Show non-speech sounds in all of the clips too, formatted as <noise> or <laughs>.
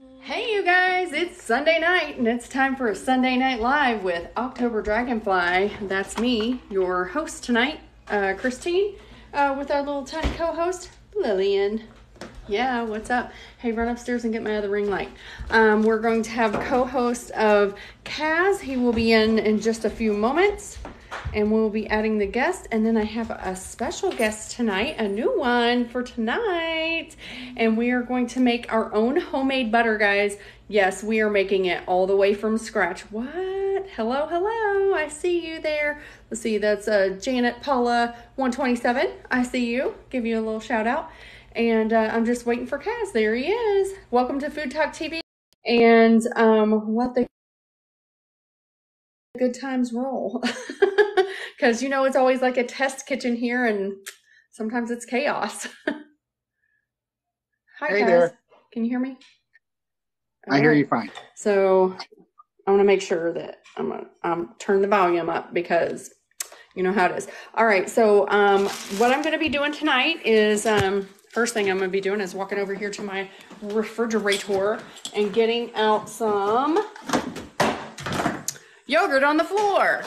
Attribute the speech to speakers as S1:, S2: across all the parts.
S1: Hey, you guys, it's Sunday night and it's time for a Sunday Night Live with October Dragonfly. That's me, your host tonight, uh, Christine, uh, with our little tiny co host, Lillian. Yeah, what's up? Hey, run upstairs and get my other ring light. Um, we're going to have co host of Kaz. He will be in in just a few moments and we'll be adding the guest. And then I have a special guest tonight, a new one for tonight. And we are going to make our own homemade butter, guys. Yes, we are making it all the way from scratch. What? Hello, hello. I see you there. Let's see, that's uh, Janet Paula 127. I see you. Give you a little shout out. And uh, I'm just waiting for Kaz. There he is. Welcome to FoodTok TV. And um, let the good times roll. <laughs> <laughs> Because, you know, it's always like a test kitchen here and sometimes it's chaos. <laughs> Hi,
S2: Hey
S1: guys.
S2: there.
S1: Can you hear me?
S2: I hear you fine.
S1: So I want to make sure that I'm gonna um, turn the volume up because you know how it is. All right. So um, what I'm going to be doing tonight is um, first thing I'm going to be doing is walking over here to my refrigerator and getting out some yogurt on the floor,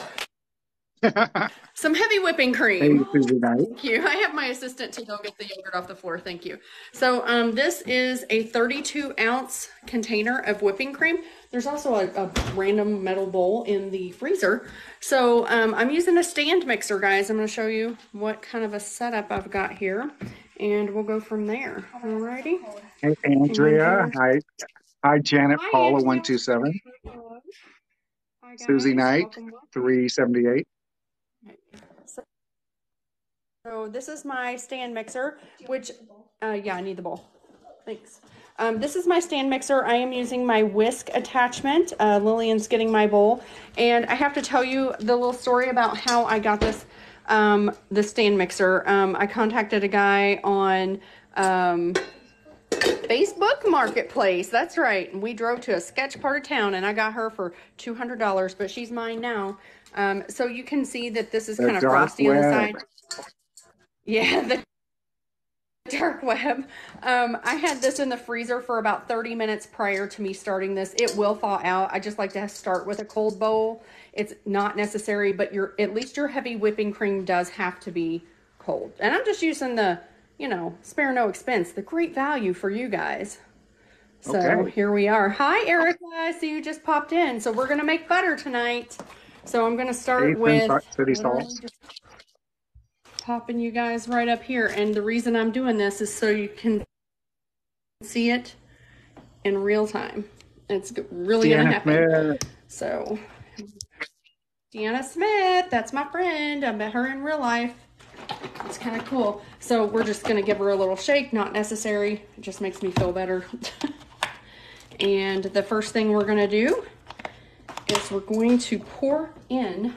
S1: <laughs> some heavy whipping cream. Thank you. I have my assistant to go get the yogurt off the floor. Thank you. So um, this is a 32 ounce container of whipping cream. There's also a, a random metal bowl in the freezer. So um, I'm using a stand mixer, guys. I'm going to show you what kind of a setup I've got here, and we'll go from there. Alrighty.
S2: Hey, Andrea. Hi. Hi, Janet
S1: Hi,
S2: Paula,
S1: Andrea.
S2: 127.
S1: Hi,
S2: Susie. Knight,
S1: Welcome, welcome.
S2: 378.
S1: So, so this is my stand mixer, which, uh, yeah, I need the bowl. Thanks. Um, this is my stand mixer. I am using my whisk attachment. Uh, Lillian's getting my bowl. And I have to tell you the little story about how I got this, um, the stand mixer. Um, I contacted a guy on, um, Facebook Marketplace. That's right. And we drove to a sketch part of town and I got her for $200, but she's mine now. Um, so you can see that this is
S2: The
S1: kind of frosty on the
S2: web.
S1: side. Yeah, <laughs> the dark web. Um, I had this in the freezer for about 30 minutes prior to me starting this. It will thaw out. I just like to start with a cold bowl. It's not necessary, but your at least your heavy whipping cream does have to be cold. And I'm just using the, you know, spare no expense, the great value for you guys. So
S2: Okay.
S1: here we are. Hi, Erica. I see you just popped in. So we're gonna make butter tonight. So I'm gonna start
S2: Ethan,
S1: with
S2: City Salt.
S1: Popping you guys right up here. And the reason I'm doing this is so you can see it in real time. It's really gonna happen.
S2: Smith.
S1: So, Deanna Smith, that's my friend. I met her in real life. It's kind of cool. So, we're just going to give her a little shake. Not necessary. It just makes me feel better. <laughs> and the first thing we're going to do is we're going to pour in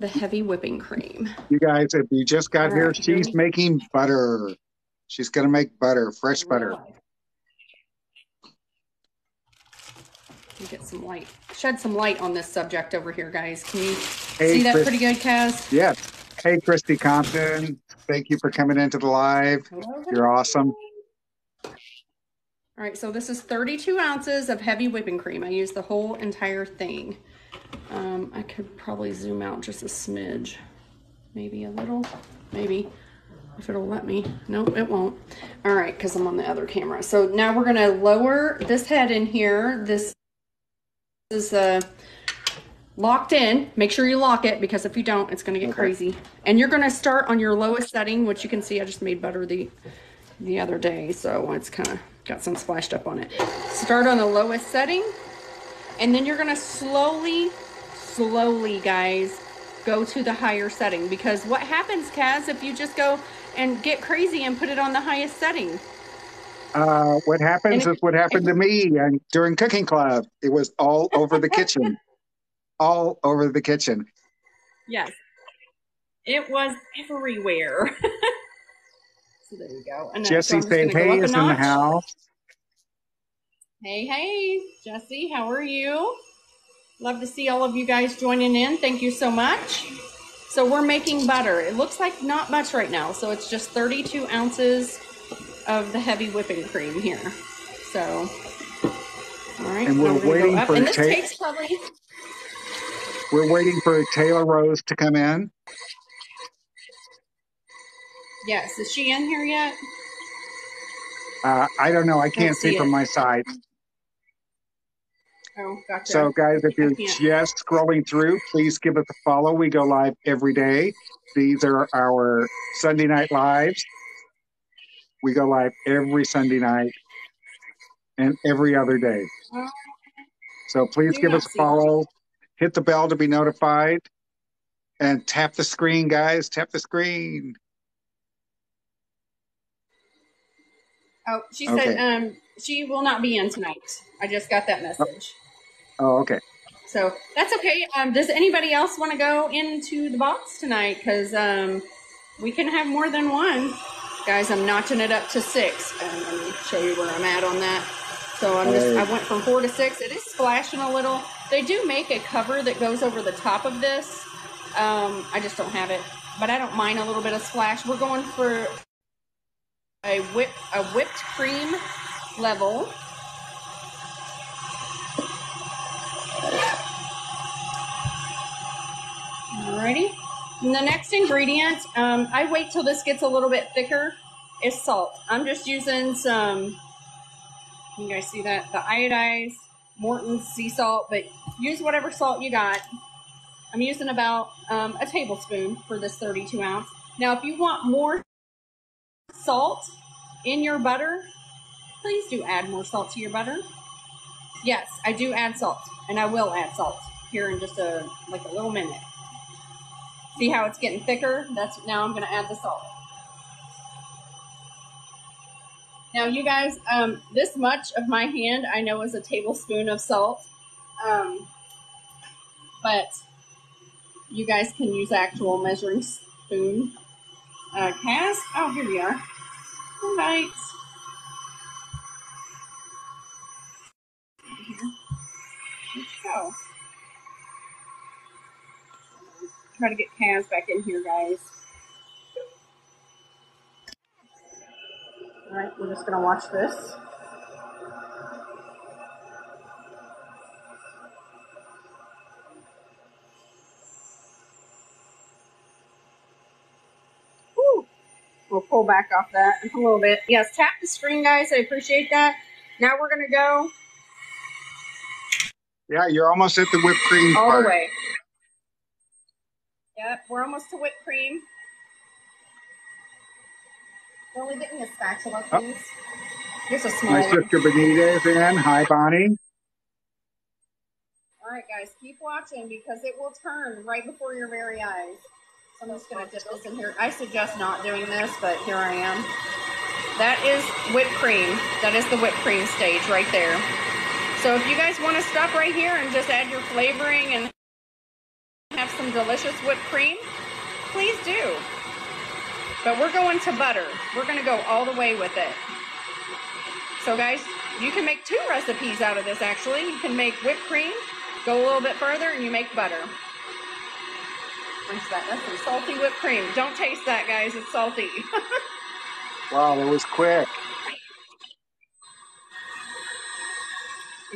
S1: the heavy whipping cream.
S2: You guys, if you just got here,
S1: right, here
S2: she's making butter. She's going to make butter, fresh butter.
S1: Get some light. Shed some light on this subject over here, guys. Can you
S2: Hey,
S1: see that
S2: Chris-
S1: pretty good, Kaz?
S2: Yes. Hey, Christy Compton. Thank you for coming into the live. You're awesome.
S1: All right, so this is 32 ounces of heavy whipping cream. I use the whole entire thing. Um, I could probably zoom out just a smidge. Maybe a little, maybe, if it'll let me. No, it won't. All right, because I'm on the other camera. So now we're gonna lower this head in here. This is uh, locked in. Make sure you lock it because if you don't, it's gonna get
S2: Okay.
S1: crazy. And you're gonna start on your lowest setting, which you can see I just made butter the the other day, so it's kind of got some splashed up on it. Start on the lowest setting, and then you're gonna slowly, slowly, guys, go to the higher setting because what happens, Kaz, if you just go and get crazy and put it on the highest setting?
S2: Uh, what happens
S1: And
S2: is what happened to me and during cooking club. It was all over the kitchen, <laughs> all over the kitchen.
S1: Yes, it was everywhere. <laughs> so there you go. And so
S2: Jesse
S1: I'm just
S2: say
S1: go
S2: hey is in the house.
S1: Hey, hey, Jesse, how are you? Love to see all of you guys joining in. Thank you so much. So we're making butter. It looks like not much right now. So it's just 32 ounces of the heavy whipping cream here. So All right.
S2: And we're
S1: go
S2: waiting for
S1: And this
S2: Ta-
S1: takes probably.
S2: We're waiting for Taylor Rose to come in.
S1: Yes. Is she in here yet?
S2: Uh, I don't know. I can't
S1: see
S2: see from my side.
S1: Oh, gotcha.
S2: So, guys, if you're just scrolling through, please give us a follow. We go live every day. These are our Sunday night lives. We go live every Sunday night and every other day.
S1: Oh.
S2: So please give us a follow. Hit the bell to be notified. And tap the screen, guys. Tap the screen.
S1: Oh, she
S2: Okay.
S1: said um she will not be in tonight. I just got that message.
S2: Oh, okay.
S1: So that's okay. Um, does anybody else want to go into the box tonight? Because um, we can have more than one. Guys, I'm notching it up to six. Um, let me show you where I'm at on that. So I'm just. I went from four to six. It is splashing a little. They do make a cover that goes over the top of this. Um, I just don't have it, but I don't mind a little bit of splash. We're going for a whip, a whipped cream level. Alrighty. And the next ingredient, um, I wait till this gets a little bit thicker, is salt. I'm just using some, you guys see that? The iodized Morton's sea salt, but use whatever salt you got. I'm using about um, a tablespoon for this 32 ounce. Now, if you want more salt in your butter, please do add more salt to your butter. Yes, I do add salt, and I will add salt here in just a like a little minute. See how it's getting thicker? That's now I'm going to add the salt. Now, you guys, um, this much of my hand I know is a tablespoon of salt, um, but you guys can use actual measuring spoon. Uh, Kaz, oh here we are. All right. Let's go. Try to get Kaz back in here, guys. All right, we're just gonna watch this. Woo. We'll pull back off that a little bit. Yes, tap the screen, guys. I appreciate that. Now we're gonna go
S2: Yeah, you're almost at the whipped cream
S1: all
S2: part.
S1: the way. Yep, we're almost to whipped cream. We're only getting a spatula,
S2: Oh.
S1: please. Just a small
S2: My
S1: one.
S2: sister Benita is in. Hi, Bonnie.
S1: All right, guys, keep watching because it will turn right before your very eyes. So I'm just going to dip this in here. I suggest not doing this, but here I am. That is whipped cream. That is the whipped cream stage right there. So if you guys want to stop right here and just add your flavoring and have some delicious whipped cream, please do. But we're going to butter. We're going to go all the way with it. So guys, you can make two recipes out of this actually. You can make whipped cream, go a little bit further, and you make butter. That. That's some salty whipped cream. Don't taste that, guys. It's salty. <laughs>
S2: Wow, that was quick.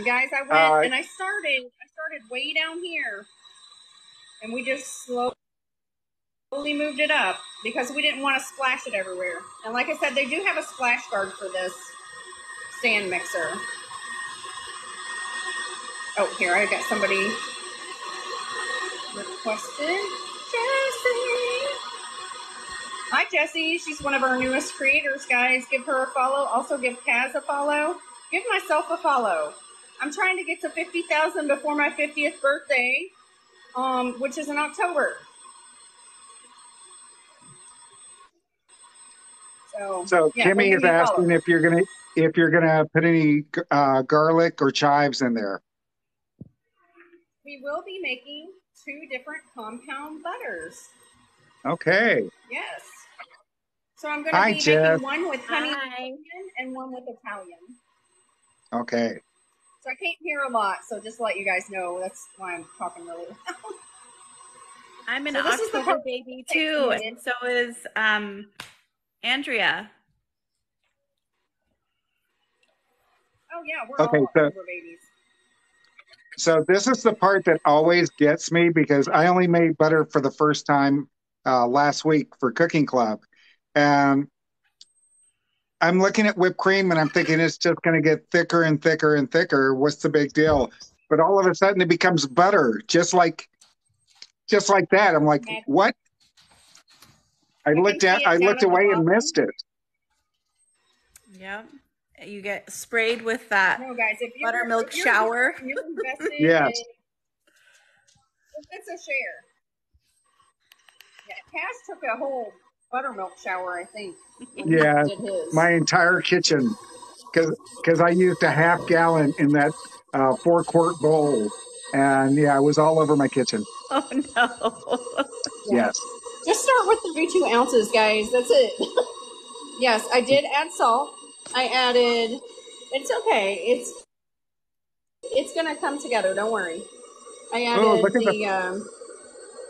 S1: Guys, I went
S2: Uh,
S1: and I started. I started way down here, and we just slowly moved it up because we didn't want to splash it everywhere. And like I said, they do have a splash guard for this stand mixer. Oh, here I got somebody requested. Jessie. Hi, Jessie. She's one of our newest creators, guys. Give her a follow. Also, give Kaz a follow. Give myself a follow. I'm trying to get to 50,000 before my 50th birthday, um, which is in October. So,
S2: So
S1: yeah,
S2: Kimmy is
S1: me a follow.
S2: asking if you're gonna if you're gonna put any uh, garlic or chives in there.
S1: We will be making two different compound butters.
S2: Okay.
S1: Yes. So I'm going to
S2: Hi,
S1: be
S2: Jess.
S1: making one with honey
S3: Hi.
S1: And one with Italian.
S2: Okay.
S1: So I can't hear a lot. So just to let you guys know, that's why I'm talking really loud. <laughs>
S3: I'm an
S1: So this is the
S3: October baby too, and so is um Andrea.
S1: Oh yeah, we're
S2: Okay,
S1: all
S2: so-
S1: October babies.
S2: So this is the part that always gets me because I only made butter for the first time uh, last week for Cooking Club, and I'm looking at whipped cream and I'm thinking it's just going to get thicker and thicker and thicker. What's the big deal? But all of a sudden it becomes butter, just like, just like that. I'm like, what? I
S3: can
S2: looked at, I looked away and missed it.
S3: Yep. You get sprayed with that.
S1: No, guys, if you're,
S3: Buttermilk
S1: if
S3: shower.
S1: if <laughs>
S2: Yes.
S1: in, if it's a share. Yeah, Kaz took a whole buttermilk shower, I think.
S2: Yeah,
S1: did his.
S2: my entire kitchen because because I used a half gallon in that uh, four quart bowl, and yeah, it was all over my kitchen. <laughs>
S3: Oh no.
S1: Yeah.
S2: Yes,
S1: Just start with 32 ounces, guys. That's it. <laughs> yes, I did add salt. I added. It's okay. It's it's gonna come together. Don't worry. I added
S2: Oh, look at
S1: the um,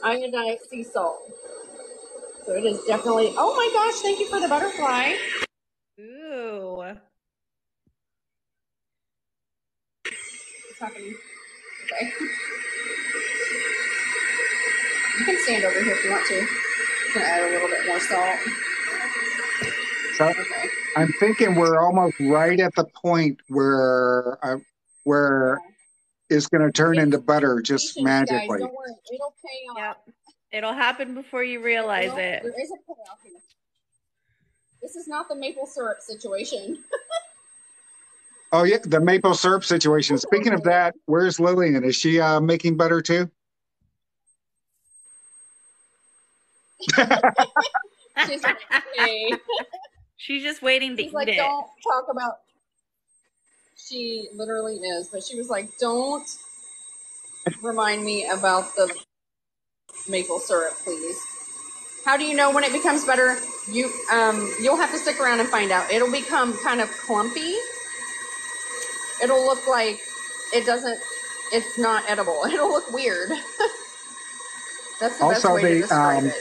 S1: iodized sea salt. So it is definitely. Oh my gosh! Thank you for the butterfly.
S3: Ooh.
S1: What's happening? Okay. You can stand over here if you want to. I'm gonna add a little bit more salt.
S2: so
S1: Okay.
S2: I'm thinking we're almost right at the point where I, where it's going to turn into butter just
S1: Patience, guys.
S2: magically.
S1: Don't worry. It'll pay off.
S3: Yep. It'll happen before you realize
S1: Well,
S3: it.
S1: There is a payoff here. This is not the maple syrup situation. <laughs>
S2: Oh yeah, the maple syrup situation. Speaking of that, where's Lillian? Is she uh, making butter too? <laughs>
S1: She's like, hey. <laughs>
S3: She's just waiting to
S1: She's
S3: eat
S1: like,
S3: it.
S1: don't talk about. She literally is, but she was like, don't remind me about the maple syrup, please. How do you know when it becomes better? You um, you'll have to stick around and find out. It'll become kind of clumpy. It'll look like it doesn't. It's not edible. <laughs> It'll look weird. <laughs> That's the best
S2: Also,
S1: way to
S2: the,
S1: describe
S2: um,
S1: it.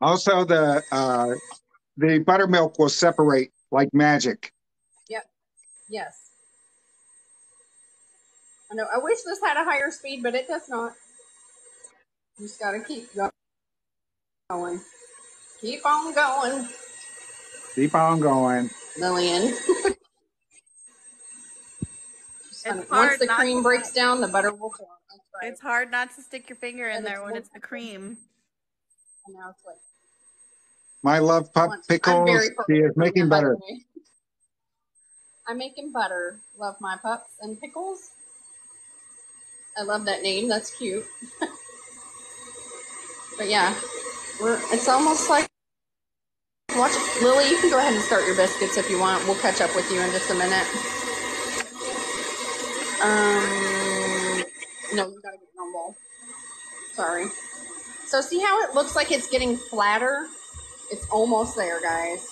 S2: Also, the uh, the buttermilk will separate like magic. Yep.
S1: Yes. I know. I wish this had a higher speed, but it does not. You just gotta keep going. Keep on going,
S2: Keep on going.
S1: Lillian. <laughs> Just
S3: It's
S1: funny.
S3: hard
S1: Once the cream breaks down, the butter will form. Right.
S3: It's hard not to stick your finger in
S1: And
S3: there
S1: it's
S3: when it's the cream.
S1: And now it's like
S2: My love pup pickles.
S1: very
S2: She is making
S1: now,
S2: butter. <laughs>
S1: I'm making butter. Love my pups and pickles. I love that name. That's cute. <laughs> but yeah, we're it's almost like watch Lily. You can go ahead and start your biscuits if you want. We'll catch up with you in just a minute. Um, no, you gotta get bowl. Sorry. So see how it looks like it's getting flatter? It's almost there, guys.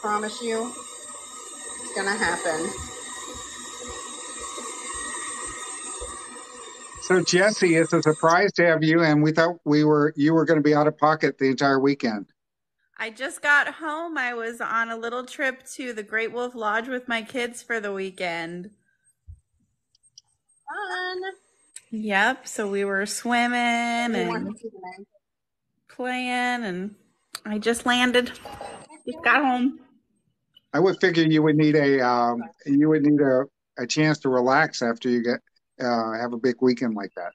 S1: Promise you. It's gonna happen.
S2: So Jesse, it's a surprise to have you, and we thought we were you were going to be out of pocket the entire weekend.
S3: I just got home. I was on a little trip to the Great Wolf Lodge with my kids for the weekend.
S1: Fun.
S3: Yep. So we were swimming and
S1: to see the man.
S3: playing, and I just landed. Just got home.
S2: I would figure you would need a um, you would need a, a chance to relax after you get uh, have a big weekend like that.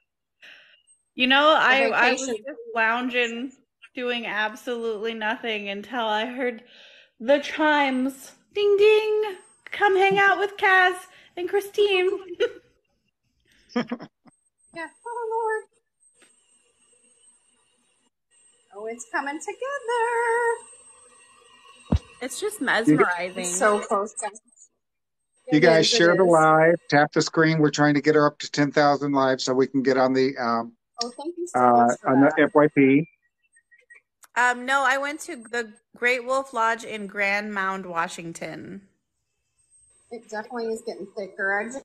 S3: You know, I, I was just lounging, doing absolutely nothing until I heard the chimes. Ding ding. Come hang out with Kaz and Christine. <laughs>
S1: Yeah. Oh Lord. Oh, it's coming together.
S3: It's just mesmerizing.
S1: It's so close, guys.
S2: You guys
S1: is,
S2: share the live, tap the screen. We're trying to get her up to ten thousand live so we can get on the um,
S1: Oh, thank you so
S2: uh,
S1: much for
S2: on the. FYP.
S3: um, no, I went to the Great Wolf Lodge in Grand Mound, Washington.
S1: It definitely is getting thicker. I just,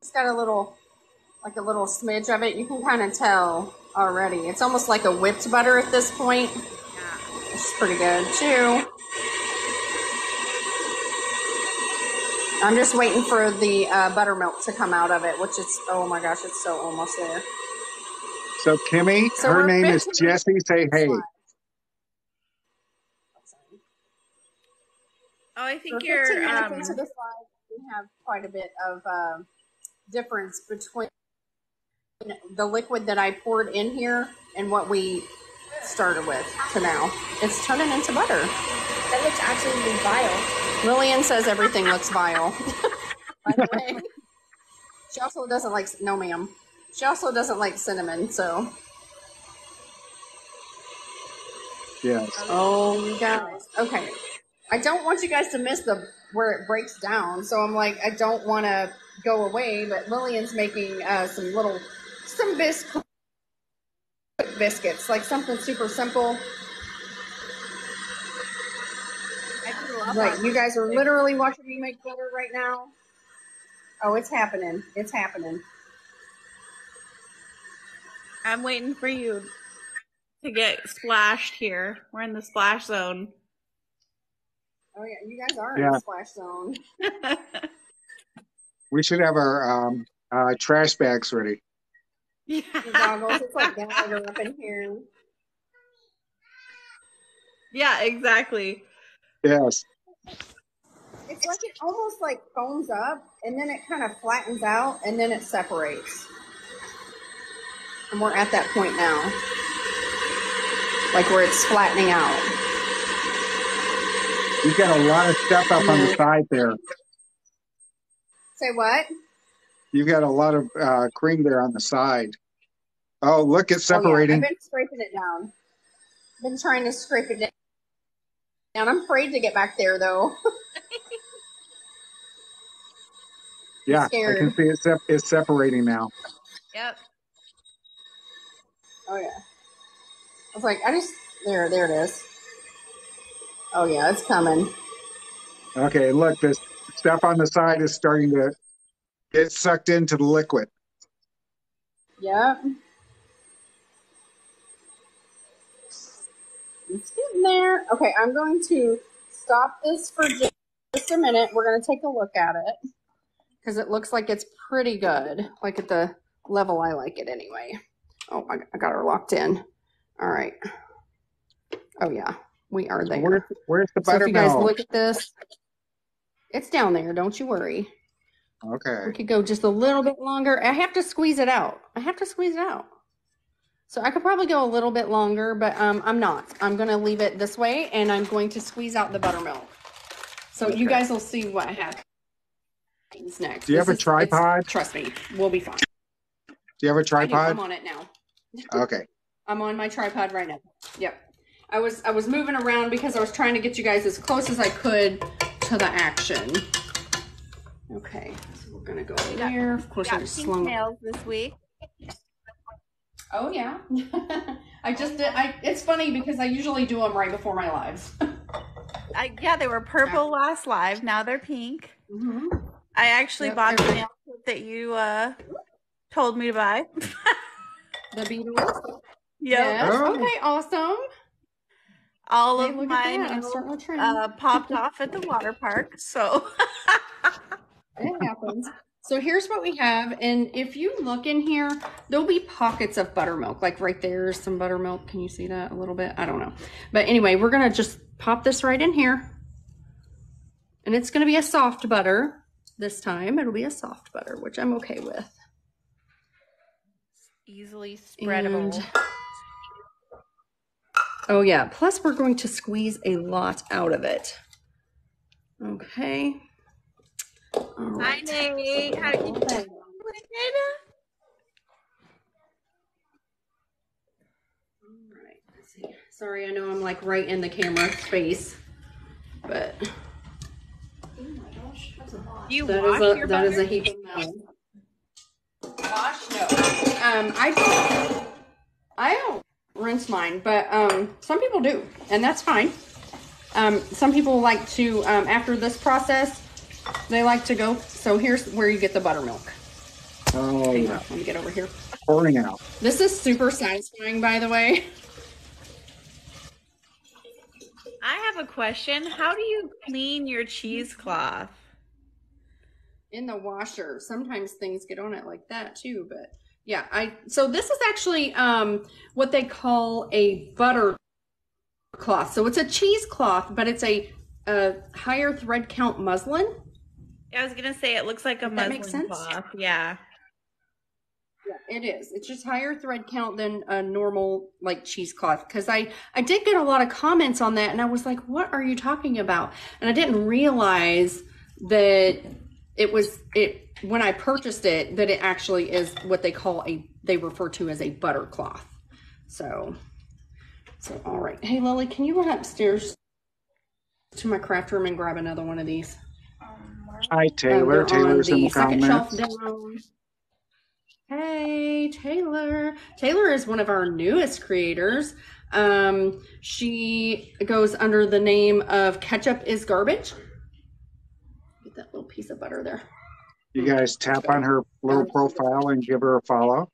S1: it's got a little, like a little smidge of it. You can kind of tell already. It's almost like a whipped butter at this point.
S3: Yeah.
S1: It's pretty good too. I'm just waiting for the uh, buttermilk to come out of it, which is oh my gosh, it's so almost there.
S2: So Kimmy,
S1: So
S2: her name is
S1: finishing-
S2: Jessie. Say hey.
S3: Oh, I think
S1: For
S3: you're.
S1: 15 minutes
S3: Um,
S1: into the slide, we have quite a bit of uh, difference between the liquid that I poured in here and what we started with to now. It's turning into butter.
S4: That looks absolutely vile.
S1: Lillian says everything looks vile. <laughs> By the way, she also doesn't like no, ma'am. She also doesn't like cinnamon. So,
S2: Yes.
S1: oh, you guys. Okay, I don't want you guys to miss the where it breaks down. So I'm like, I don't want to go away, but Lillian's making uh, some little some biscuit biscuits, like something super simple.
S4: I grew up
S1: Right,
S4: on
S1: you guys are literally watching me make butter right now. Oh, it's happening. It's happening.
S3: I'm waiting for you to get splashed here. We're in the splash zone.
S1: Oh yeah, you guys are in the splash zone. <laughs>
S2: We should have our um, uh, trash bags ready.
S1: The goggles. It's like <laughs> Gallagher up in here.
S3: yeah, exactly.
S2: Yes.
S1: It's like it almost like foams up and then it kind of flattens out and then it separates. And we're at that point now. Like where it's flattening out.
S2: You've got a lot of stuff up on the
S1: mm-hmm.
S2: side there.
S1: Say what?
S2: You've got a lot of uh, cream there on the side. Oh, look, it's
S1: Oh, yeah.
S2: separating.
S1: I've been scraping it down. Been trying to scrape it down. I'm afraid to get back there though. <laughs>
S2: yeah, I can see it sep- it's separating now.
S3: Yep.
S1: Oh yeah. I was like, I just there, there it is. Oh yeah, it's coming.
S2: Okay, look, this stuff on the side is starting to get sucked into the liquid.
S1: Yep. It's getting there. Okay, I'm going to stop this for just a minute. We're going to take a look at it because it looks like it's pretty good, like at the level I like it anyway. Oh, I, I got her locked in. All right. Oh yeah, we are there.
S2: Where's, where's the
S1: So if you guys
S2: buttermilk?
S1: look at this, it's down there. Don't you worry.
S2: Okay.
S1: We could go just a little bit longer. I have to squeeze it out. I have to squeeze it out. So I could probably go a little bit longer, but um, I'm not. I'm going to leave it this way, and I'm going to squeeze out the buttermilk. So you guys will see what happens next.
S2: Do you have a
S1: is-
S2: tripod?
S1: Trust me, we'll be fine.
S2: Do you have a
S1: tripod? I'm on it now. <laughs>
S2: Okay.
S1: I'm on my tripod right now. Yep. I was I was moving around because I was trying to get you guys as close as I could to the action. Okay, so we're gonna go in
S3: got-
S1: there. Of course, I'm
S3: Got pink nails this week.
S1: Oh yeah, <laughs> I just did. I. It's funny because I usually do them right before my lives.
S3: I, yeah, they were purple last live. Now they're pink.
S1: hmm
S3: I actually
S1: Yep,
S3: bought the nail kit that you uh, told me to buy. <laughs>
S1: The beetles.
S3: Yep.
S1: Yes.
S2: Oh.
S1: Okay. Awesome.
S3: All
S1: Hey,
S3: of
S1: look
S3: my
S1: at that. I'm
S3: nails
S1: starting to trim.
S3: uh, popped off at the water park. So <laughs>
S1: It happens. So here's what we have, and if you look in here, there'll be pockets of buttermilk. Like right there's some buttermilk. Can you see that a little bit? I don't know. But anyway, we're gonna just pop this right in here. And it's gonna be a soft butter this time. It'll be a soft butter, which I'm okay with.
S3: easily spreadable.
S1: And- Oh yeah, plus we're going to squeeze a lot out of it. Okay. All
S3: Hi,
S1: right.
S3: Nate. How you doing?
S1: Alright, let's see. Sorry, I know I'm like right in the camera space, but
S3: You
S1: that
S3: wash
S1: is a
S3: your
S1: that is
S3: butter?
S1: a heap of melon. Wash? No. Um, I don't. I don't rinse mine, but um, some people do, and that's fine. Um, some people like to um, after this process, they like to go. So here's where you get the buttermilk.
S2: Oh,
S1: Hang
S2: yeah.
S1: let me get over here.
S2: Pouring out.
S1: This is super satisfying, by the way.
S3: I have a question. How do you clean your cheesecloth?
S1: in the washer. Sometimes things get on it like that too, but yeah, I so this is actually um what they call a butter cloth. So it's a cheesecloth, but it's a, a higher thread count muslin.
S3: I was gonna say it looks like a
S1: that
S3: muslin cloth. Yeah.
S1: Yeah, it is. It's just higher thread count than a normal like cheesecloth. Because I I did get a lot of comments on that, and I was like, "What are you talking about?" And I didn't realize that it was it when I purchased it that it actually is what they call a they refer to as a butter cloth. So, so all right. Hey Lily, can you run upstairs to my craft room and grab another one of these?
S2: Hi, Taylor. Taylor's in the comments.
S1: Hey, Taylor. Taylor is one of our newest creators. Um, she goes under the name of Ketchup is Garbage. Get that little piece of butter there.
S2: You guys tap on her little profile and give her a follow.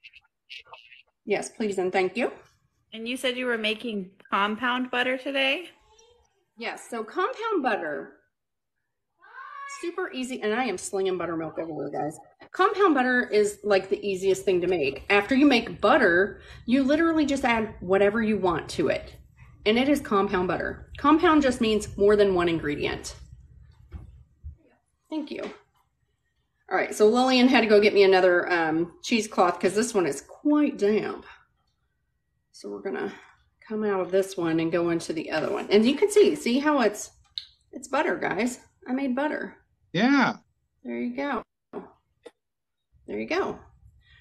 S1: Yes, please and thank you.
S3: And you said you were making compound butter today?
S1: Yes, so compound butter. Super easy, and I am slinging buttermilk everywhere, guys. Compound butter is like the easiest thing to make. After you make butter, you literally just add whatever you want to it. And it is compound butter. Compound just means more than one ingredient. Thank you. All right, so Lillian had to go get me another um, cheesecloth because this one is quite damp. So we're gonna come out of this one and go into the other one. And you can see, see how it's it's butter, guys. I made butter.
S2: Yeah.
S1: There you go. There you go.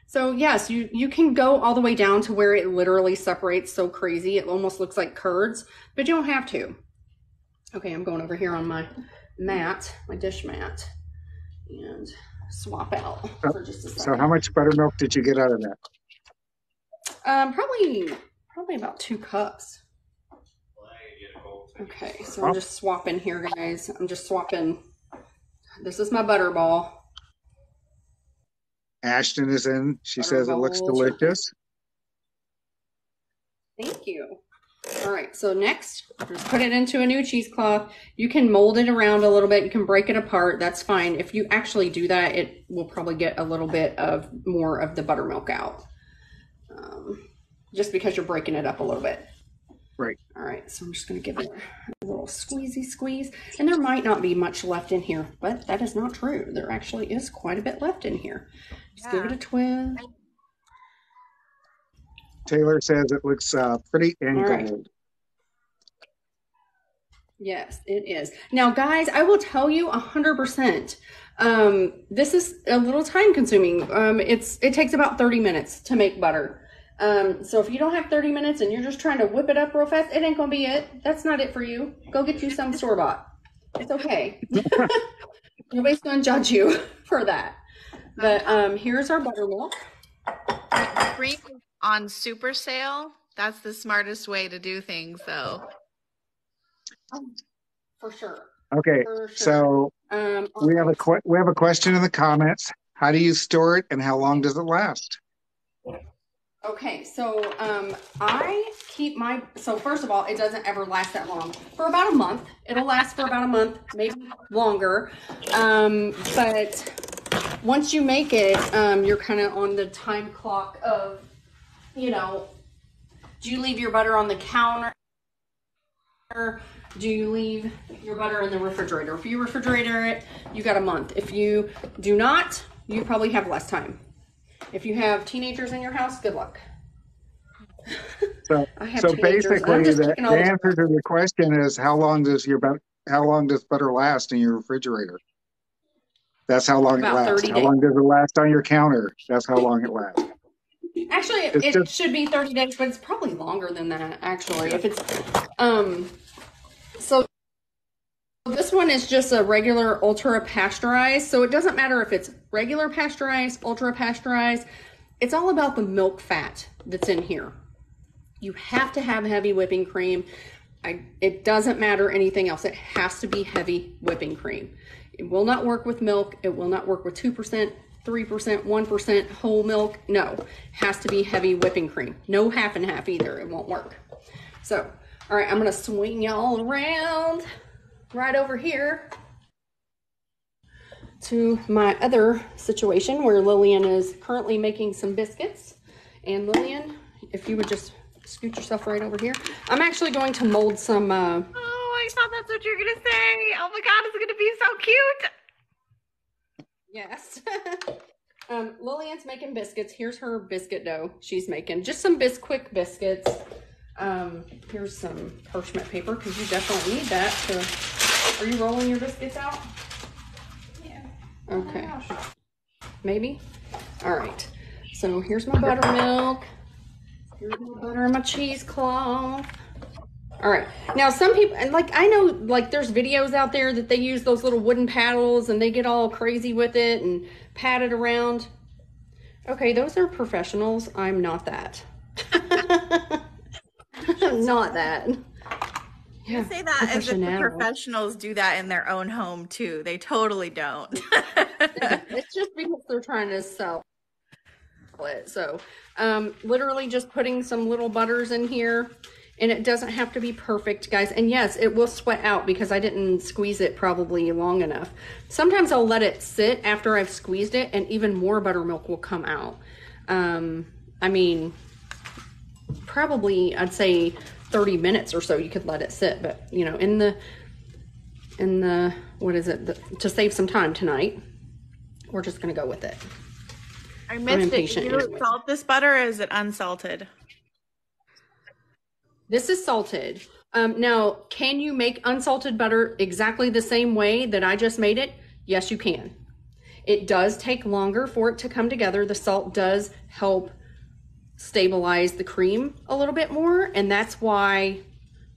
S1: So yes, you you can go all the way down to where it literally separates so crazy. It almost looks like curds, but you don't have to. Okay, I'm going over here on my mat, my dish mat, and swap out for just a second.
S2: So how much buttermilk did you get out of that?
S1: Um, probably probably about two cups. Okay, so I'm just swapping here, guys. I'm just swapping. This is my butter ball.
S2: Ashton is in. She says it looks delicious.
S1: Thank you. All right, so next, just put it into a new cheesecloth. You can mold it around a little bit. You can break it apart. That's fine. If you actually do that, it will probably get a little bit of more of the buttermilk out. Um, just because you're breaking it up a little bit.
S2: Right.
S1: All right, so I'm just going to give it a little squeezy squeeze. And there might not be much left in here, but that is not true. There actually is quite a bit left in here. Just give it a twist.
S2: Taylor says it looks uh, pretty and
S1: All right.
S2: gold.
S1: Yes, it is. Now, guys, I will tell you a hundred percent. Um, this is a little time consuming. Um, it's it takes about thirty minutes to make butter. Um, so if you don't have thirty minutes and you're just trying to whip it up real fast, it ain't gonna be it. That's not it for you. Go get you some store bought. It's okay. <laughs> Nobody's gonna judge you <laughs> for that. But um, here's our buttermilk.
S5: Cream on super sale. That's the smartest way to do things, though.
S1: For sure.
S2: Okay,
S1: For sure.
S2: so
S1: Um,
S2: we have a que- we have a question in the comments. How do you store it, and how long does it last?
S1: Okay, so um, I keep my so first of all, it doesn't ever last that long. For about a month, it'll last for about a month, maybe longer. Um, but once you make it, um, you're kind of on the time clock of, you know, do you leave your butter on the counter? Do you leave your butter in the refrigerator? If you refrigerator it, you got a month. If you do not, you probably have less time. If you have teenagers in your house, good luck. <laughs>
S2: So,
S1: I have
S2: so
S1: teenagers,
S2: basically, the, the answer to the question is how long does your but- how long does butter last in your refrigerator? That's how long
S1: About
S2: it lasts. How
S1: days.
S2: long does it last on your counter? That's how long it lasts.
S1: Actually, it,
S2: It's
S1: it
S2: just-
S1: should be 30 days, but it's probably longer than that, actually. If it's, um, this one is just a regular ultra pasteurized. So it doesn't matter if it's regular pasteurized, ultra pasteurized. It's all about the milk fat that's in here. You have to have heavy whipping cream. I, it doesn't matter anything else. It has to be heavy whipping cream. It will not work with milk. It will not work with 2%, 3%, 1% whole milk. No, has to be heavy whipping cream. No half and half either. It won't work. So, all right, I'm going to swing y'all around right over here to my other situation where Lillian is currently making some biscuits. And Lillian, if you would just scoot yourself right over here. I'm actually going to mold some uh,
S5: Oh, I thought that's what you were gonna say. Oh my god, it's gonna be so cute.
S1: Yes. <laughs> um, Lillian's making biscuits. Here's her biscuit dough she's making. Just some Bisquick biscuits. Um, here's some parchment paper because you definitely need that to. Are you rolling your biscuits out?
S4: Yeah.
S1: Okay. Oh Maybe. All right. So here's my buttermilk. Here's my butter and my cheesecloth. All right. Now some people and like I know like there's videos out there that they use those little wooden paddles and they get all crazy with it and pat it around. Okay, those are professionals. I'm not that. <laughs> I'm not that.
S3: You say that as if the professionals do that in their own home too. They totally don't. <laughs>
S1: it's just because they're trying to sell it. So, um, literally just putting some little butters in here, and it doesn't have to be perfect, guys. And yes, it will sweat out because I didn't squeeze it probably long enough. Sometimes I'll let it sit after I've squeezed it, and even more buttermilk will come out. Um, I mean, probably I'd say 30 minutes or so you could let it sit, but you know, in the in the what is it the, to save some time tonight we're just gonna go with it
S3: I missed it. Did you
S1: anyway.
S3: salt this butter or is it unsalted?
S1: this is salted um, now can you make unsalted butter exactly the same way that i just made it yes you can it does take longer for it to come together the salt does help stabilize the cream a little bit more and that's why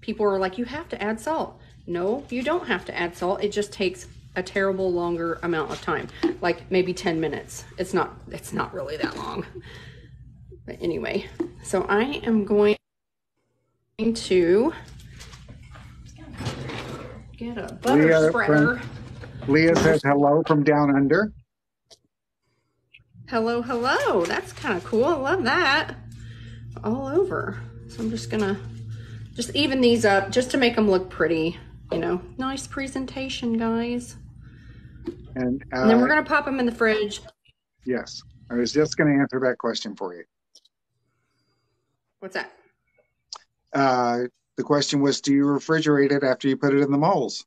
S1: people are like you have to add salt. No you don't have to add salt. It just takes a terrible longer amount of time like maybe 10 minutes. It's not it's not really that long. But anyway so i am going to get a butter spreader.
S2: Leah says hello from down under.
S1: Hello, hello. That's kind of cool. I love that. All over. So I'm just gonna just even these up just to make them look pretty. You know, nice presentation, guys.
S2: And, uh,
S1: And then we're gonna pop them in the fridge.
S2: yes, I was just going to answer that question for you.
S1: What's that?
S2: Uh, the question was, do you refrigerate it after you put it in the molds?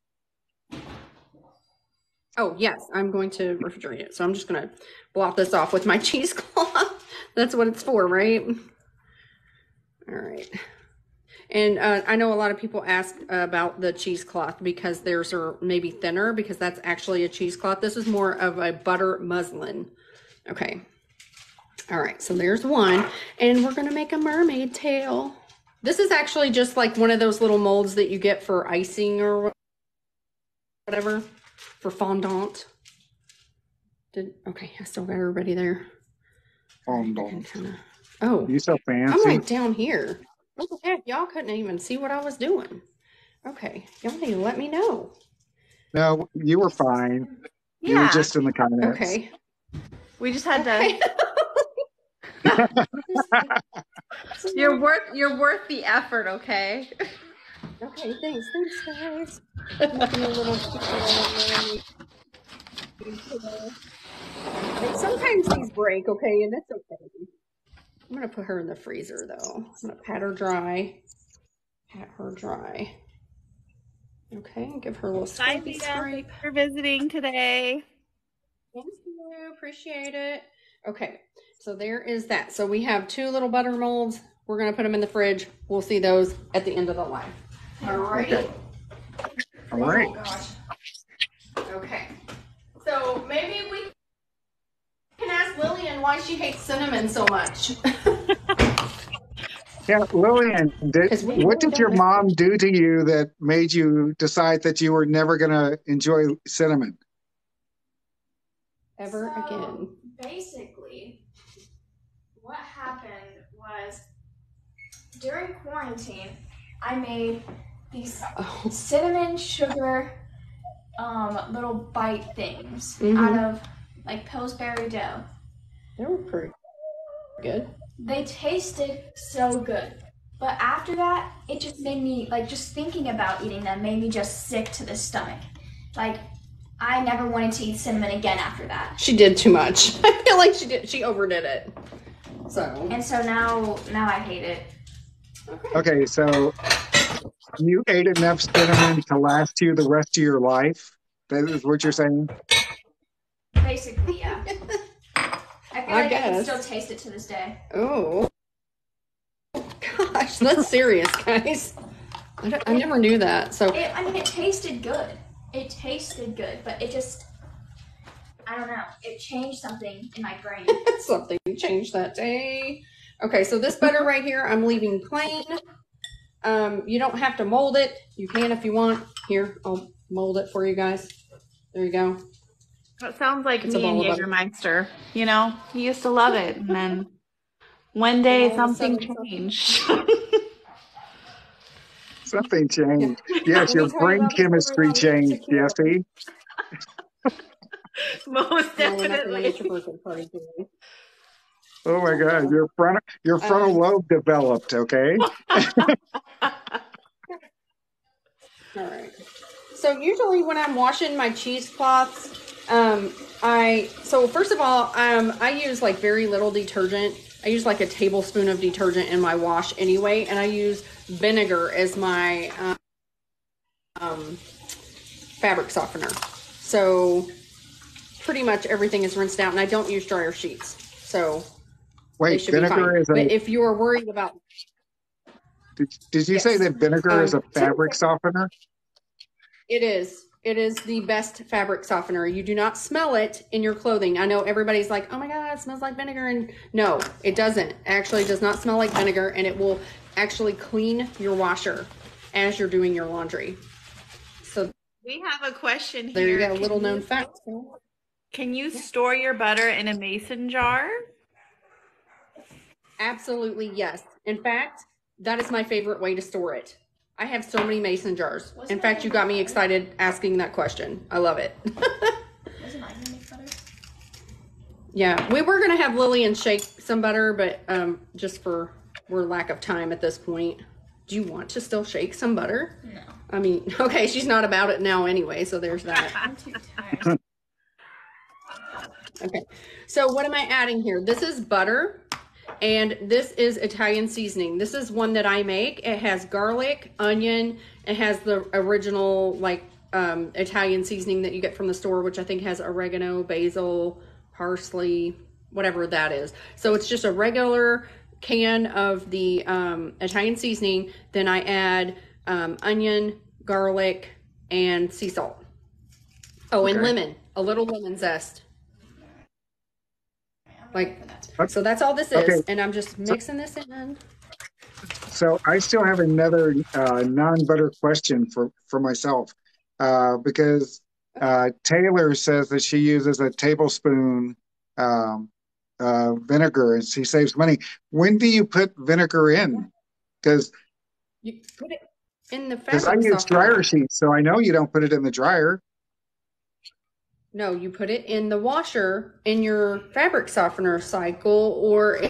S1: Oh, yes, I'm going to refrigerate it. So I'm just gonna blot this off with my <laughs> cheesecloth. That's what it's for, right? All right. And uh, I know a lot of people ask about the cheesecloth because theirs are maybe thinner because that's actually a cheesecloth. This is more of a butter muslin. Okay. All right, so there's one. And we're gonna make a mermaid tail. This is actually just like one of those little molds that you get for icing or whatever for fondant. Did okay? I still got everybody there.
S2: Fondant.
S1: Kinda- Oh,
S2: You so fancy.
S1: I'm
S2: fancy.
S1: like down here. What the heck? Y'all couldn't even see what I was doing. Okay, y'all need to let me know.
S2: No, you were fine. You were just in the comments.
S1: Okay.
S3: We just had
S1: Okay.
S3: to. <laughs> <laughs> You're worth. You're worth the effort. Okay.
S1: Okay, thanks, thanks, guys. Making a little And sometimes these break, okay, and that's okay. I'm gonna put her in the freezer though. I'm gonna pat her dry. Pat her dry. Okay, give her a little
S3: Bye,
S1: scrapey
S3: Vita.
S1: scrape.
S3: Thanks for visiting today.
S1: Thank you. Appreciate it. Okay, so there is that. So we have two little butter molds. We're going to put them in the fridge. We'll see those at the end of the life. All right.
S2: All right.
S1: Oh, gosh. Okay. So maybe we can ask Lillian why she hates cinnamon so much. <laughs>
S2: Yeah, Lillian, did,
S1: 'Cause we
S2: what did your mom do to you that made you decide that you were never going to enjoy cinnamon?
S1: Ever
S4: So,
S1: again.
S4: Basically, what happened was during quarantine, I made these
S1: Oh.
S4: cinnamon sugar um, little bite things
S1: Mhm.
S4: out of like Pillsbury dough.
S1: They were pretty good.
S4: They tasted so good. But after that, it just made me like just thinking about eating them made me just sick to the stomach. Like I never wanted to eat cinnamon again after that.
S1: She did too much. <laughs> I feel like she did. She overdid it. So
S4: And so now now I hate it.
S1: okay.
S2: Okay, so you ate enough cinnamon to last you the rest of your life. That is what you're saying.
S4: Basically, yeah. <laughs> I feel
S1: I
S4: like I can still taste it to this day.
S1: Oh. Gosh, that's serious, guys. I, don't- I never knew that. So
S4: It, I mean, it tasted good. It tasted good, but it just, I don't know. It changed something in my brain. <laughs>
S1: something changed that day. Okay, so this butter right here, I'm leaving plain. Um, you don't have to mold it. You can if you want. Here, I'll mold it for you guys. There you go.
S3: That sounds like
S1: It's a
S3: me and
S1: of butter.
S3: Jägermeister. You know, he used to love it, and then one day
S1: all
S3: something
S1: sudden something-
S3: changed. <laughs>
S2: Something changed. <laughs> Yes, your
S1: Let me tell you
S2: brain chemistry changed,
S1: tequila.
S2: Jesse. <laughs>
S3: Most
S1: No, we're not gonna
S3: definitely.
S1: let your birthday party today.
S2: Oh my <laughs> God, your front your frontal
S1: Um,
S2: lobe developed. Okay. <laughs> <laughs>
S1: All right. So usually when I'm washing my cheesecloths, um, I so first of all, um, I use like very little detergent. I use like a tablespoon of detergent in my wash anyway, and I use vinegar as my um, um, fabric softener. So pretty much everything is rinsed out, and I don't use dryer sheets. So
S2: Wait,
S1: should be
S2: vinegar
S1: fine.
S2: is a.
S1: But if you are worried about
S2: Did, did you say that vinegar is a
S1: Um,
S2: fabric softener?
S1: It is. It is the best fabric softener. You do not smell it in your clothing. I know everybody's like, "Oh my god, it smells like vinegar." And no, it doesn't. It actually does not smell like vinegar and it will actually clean your washer as you're doing your laundry. So
S3: We have a question here.
S1: there you go,
S3: Can
S1: little known fact.
S3: Can you store your butter in a mason jar?
S1: Absolutely yes. In fact, that is my favorite way to store it. I have so many mason jars.
S4: Wasn't
S1: In fact, you got me excited asking that question. I love it. <laughs>
S4: Wasn't I gonna make butter?
S1: Yeah, we were gonna have Lillian shake some butter, but um, just for we're lack of time at this point. Do you want to still shake some butter?
S4: No.
S1: I mean, <laughs> okay, she's not about it now anyway, so there's that. <laughs>
S4: I'm too tired.
S1: Okay, so what am I adding here? This is butter, and this is Italian seasoning. This is one that I make. It has garlic, onion. It has the original like um, Italian seasoning that you get from the store, which I think has oregano, basil, parsley, whatever that is. So it's just a regular can of the um, Italian seasoning. Then I add um, onion, garlic, and sea salt. Oh, and lemon, a little lemon zest. Like,
S2: Okay.
S1: so that's all this is,
S2: Okay.
S1: and I'm just mixing this in.
S2: So I still have another uh, non-butter question for for myself uh, because uh, Taylor says that she uses a tablespoon um, uh, vinegar and she saves money. When do you put vinegar in? Because
S1: You put it in the
S2: because I use dryer sheets, so I know you don't put it in the dryer.
S1: No, you put it in the washer in your fabric softener cycle or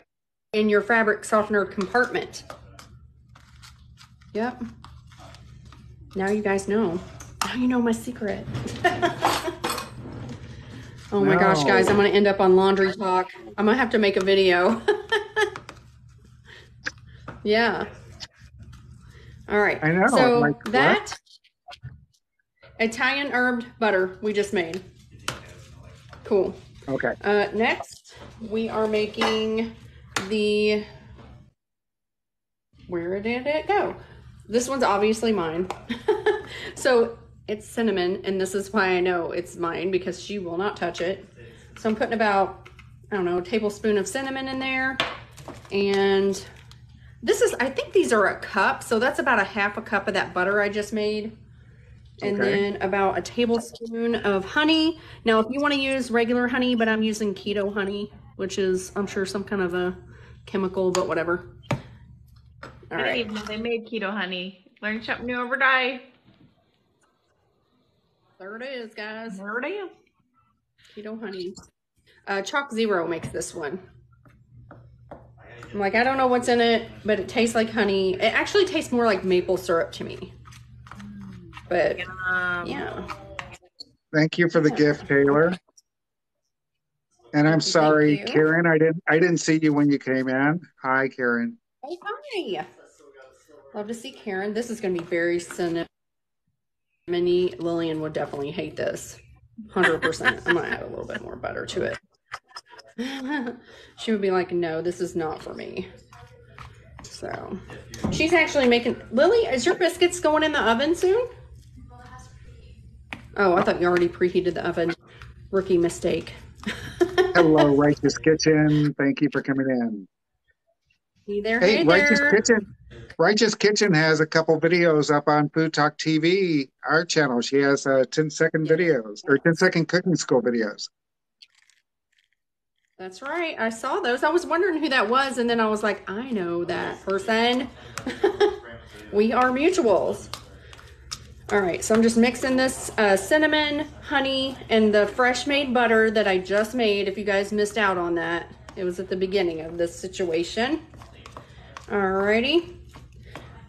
S1: in your fabric softener compartment. Yep. Now you guys know. Now you know my secret. <laughs> oh my gosh, guys, I'm going to end up on laundry talk. I'm going to have to make a video. <laughs> yeah. All right.
S2: I know,
S1: So
S2: like, what?
S1: that Italian herbed butter we just made. Cool.
S2: Okay.
S1: Uh, next, we are making the. Where did it go? This one's obviously mine. <laughs> so it's cinnamon, and this is why I know it's mine because she will not touch it. So I'm putting about, I don't know, a tablespoon of cinnamon in there. And this is, I think these are a cup. So that's about a half a cup of that butter I just made. And
S2: Okay.
S1: then about a tablespoon of honey. Now, if you want to use regular honey, but I'm using keto honey, which is, I'm sure, some kind of a chemical, but whatever. All
S3: I didn't even know they made keto honey. Learn something new every day.
S1: There it is, guys.
S3: There it is.
S1: Keto honey. Uh, ChocZero makes this one. I'm like, I don't know what's in it, but it tastes like honey. It actually tastes more like maple syrup to me. But
S3: Um,
S1: yeah.
S2: Thank you for the gift, Taylor. And I'm sorry. Karen. I didn't. I didn't see you when you came in. Hi, Karen.
S1: Oh, hi. Love to see Karen. This is going to be very cinnamony. Lillian would definitely hate this. 100%. I'm going to add a little bit more butter to it. <laughs> she would be like, no, this is not for me. So she's actually making. Lily, is your biscuits going in the oven soon? Oh, I thought you already preheated the oven. Rookie mistake. <laughs>
S2: Hello, Righteous Kitchen. Thank you for coming in.
S1: Hey there,
S2: Hey,
S1: hey
S2: Righteous
S1: there.
S2: Kitchen. Righteous Kitchen has a couple videos up on FoodTok TV, our channel. She has uh, 10 second videos or 10 second cooking school videos.
S1: That's right. I saw those. I was wondering who that was, and then I was like, I know that person. <laughs> we are mutuals. All right, so I'm just mixing this uh, cinnamon, honey, and the fresh made butter that I just made. If you guys missed out on that, it was at the beginning of this situation. Alrighty.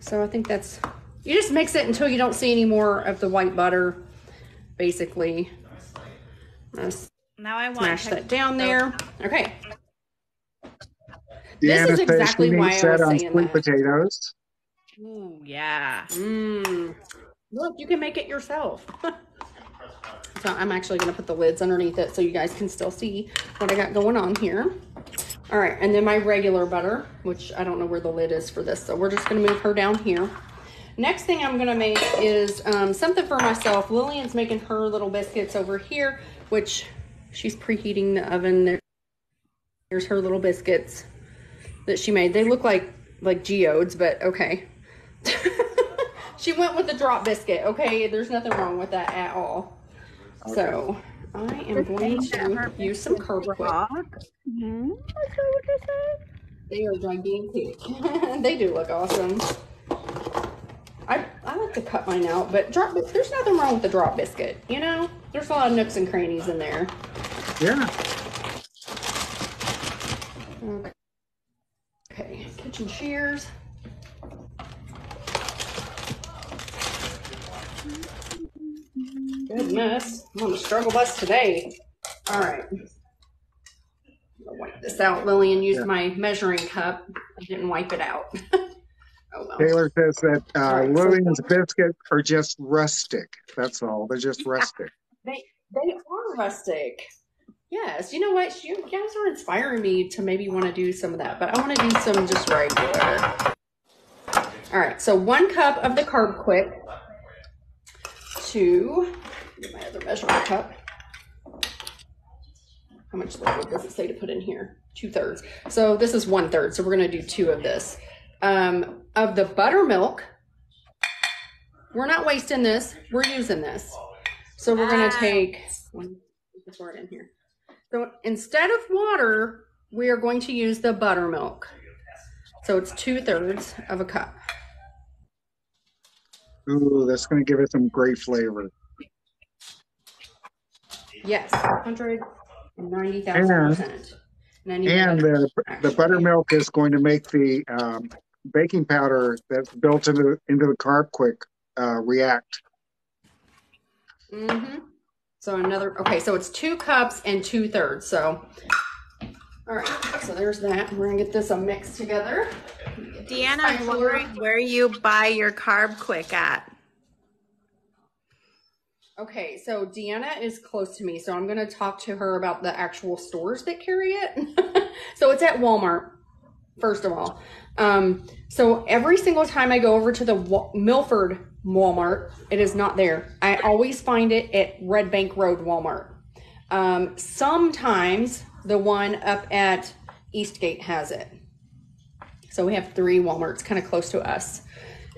S1: So I think that's, you just mix it until you don't see any more of the white butter, basically.
S3: Now I want
S1: smash
S3: to
S1: that down there. Okay. This is exactly why I was saying
S2: sweet
S1: that.
S2: potatoes.
S3: Ooh, yeah.
S1: Mmm. Look, you can make it yourself. <laughs> so I'm actually going to put the lids underneath it so you guys can still see what I got going on here. All right, and then my regular butter, which I don't know where the lid is for this, so we're just going to move her down here. Next thing I'm going to make is um, something for myself. Lillian's making her little biscuits over here, which she's preheating the oven. There's her little biscuits that she made. They look like like geodes, but okay. <laughs> she went with the drop biscuit. Okay, there's nothing wrong with that at all. So I am going to use some Carbquick.
S3: Hmm? That's what you said?
S1: They are gigantic. <laughs> they do look awesome. I, I like to cut mine out, but drop there's nothing wrong with the drop biscuit. You know, there's a lot of nooks and crannies in there.
S2: Yeah.
S1: Okay. Okay, kitchen shears. Goodness, I'm on the struggle bus today. All right. I'll wipe this out. Lillian used
S2: Yeah.
S1: my measuring cup. I didn't wipe it out. <laughs> oh well.
S2: Taylor says that uh,
S1: All right, so-
S2: Lillian's biscuits are just rustic. That's all. They're just rustic.
S1: They they are rustic. Yes, you know what? You guys are inspiring me to maybe want to do some of that, but I want to do some just regular. All right, so one cup of the Carbquick. Two. Get my other measuring cup. How much liquid does it say to put in here? Two thirds. So this is one third. So we're gonna do two of this. Um, of the buttermilk. We're not wasting this. We're using this. So we're gonna take one, let's pour it in here. So instead of water, we are going to use the buttermilk. So it's two thirds of a cup.
S2: Ooh, that's going to give it some great flavor.
S1: Yes, hundred and ninety thousand percent.
S2: And the, the buttermilk is going to make the um, baking powder that's built into into the Carbquick uh, react.
S1: Mm-hmm. So another. Okay, so it's two cups and two thirds. So. All right, so there's that. We're gonna get this a mix together.
S5: Deanna, I'm wondering where you buy your Carbquick at.
S1: Okay, so Deanna is close to me, so I'm going to talk to her about the actual stores that carry it. <laughs> so it's at Walmart, first of all. Um, so every single time I go over to the Wa- Milford Walmart, it is not there. I always find it at Red Bank Road Walmart. Um, sometimes the one up at Eastgate has it. So we have three Walmarts kind of close to us.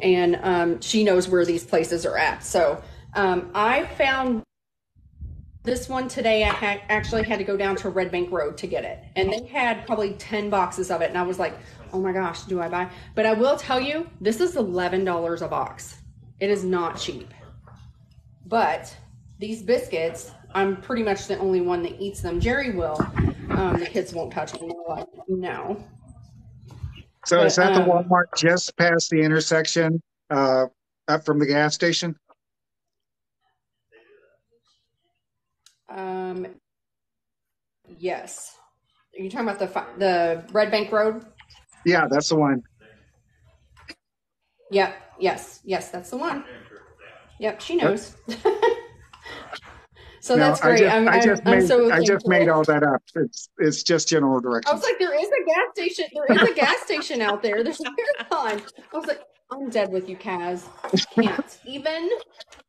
S1: And um, she knows where these places are at. So um, I found this one today. I had, actually had to go down to Red Bank Road to get it. And they had probably 10 boxes of it. And I was like, oh my gosh, do I buy? But I will tell you, this is $11 a box. It is not cheap. But these biscuits, I'm pretty much the only one that eats them. Jerry will. Um, the kids won't touch them. They're like, no.
S2: So is
S1: But,
S2: that the
S1: um,
S2: Walmart just past the intersection uh, up from the gas station?
S1: Um, yes. Are you talking about the fi- the Red Bank Road?
S2: Yeah, that's the one.
S1: Yep. Yes. Yes, that's the one. Yep. She knows. <laughs> so
S2: No,
S1: that's
S2: I
S1: great.
S2: just,
S1: I'm,
S2: I
S1: I'm,
S2: just
S1: I'm
S2: made,
S1: so
S2: I just made all that up. It's, it's just general direction.
S1: I was like, there is a gas station. There is a gas station out there. There's a marathon. I was like, I'm dead with you, Kaz. Can't <laughs> even.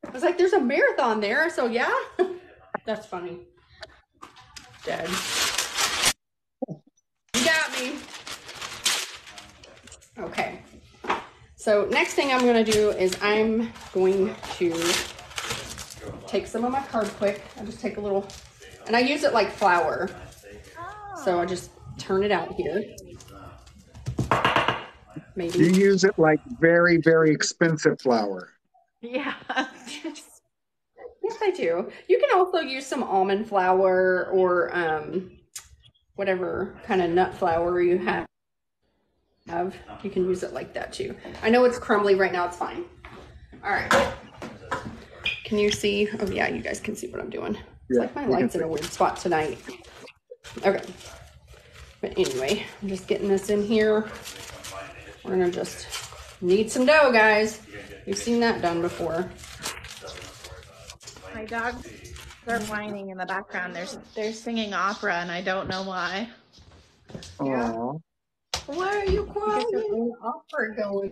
S1: I was like, there's a marathon there. So yeah, <laughs> that's funny. Dead. You got me. Okay. So next thing I'm gonna do is I'm going to take some of my card quick. I just take a little, and I use it like flour. So I just turn it out here. Maybe.
S2: You use it like very, very expensive flour.
S3: Yeah. <laughs>
S1: yes, I do. You can also use some almond flour or um, whatever kind of nut flour you have. Have you can use it like that too. I know it's crumbly right now. It's fine. All right. Can you see? Oh yeah, you guys can see what I'm doing. It's
S2: Yeah,
S1: like my light's in a weird spot tonight. Okay. But anyway, I'm just getting this in here. We're gonna just knead some dough, guys. You've seen that done before.
S5: My dogs are whining in the background. They're they're singing opera, and I don't know why.
S2: Aw.
S1: Why are you crying? Get your opera going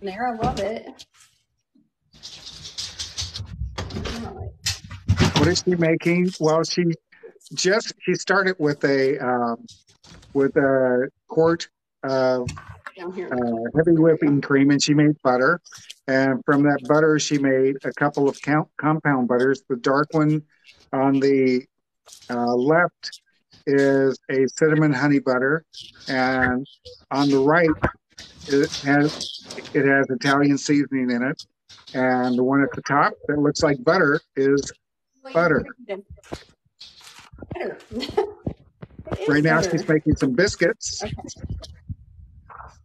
S1: there. I love it.
S2: What is she making? Well, she just she started with a um, with a quart of uh, heavy whipping cream, and she made butter. And from that butter, she made a couple of count, compound butters. The dark one on the uh, left is a cinnamon honey butter, and on the right it has it has Italian seasoning in it. And the one at the top that looks like butter is butter.
S1: Butter.
S2: Right now
S1: butter.
S2: she's making some biscuits.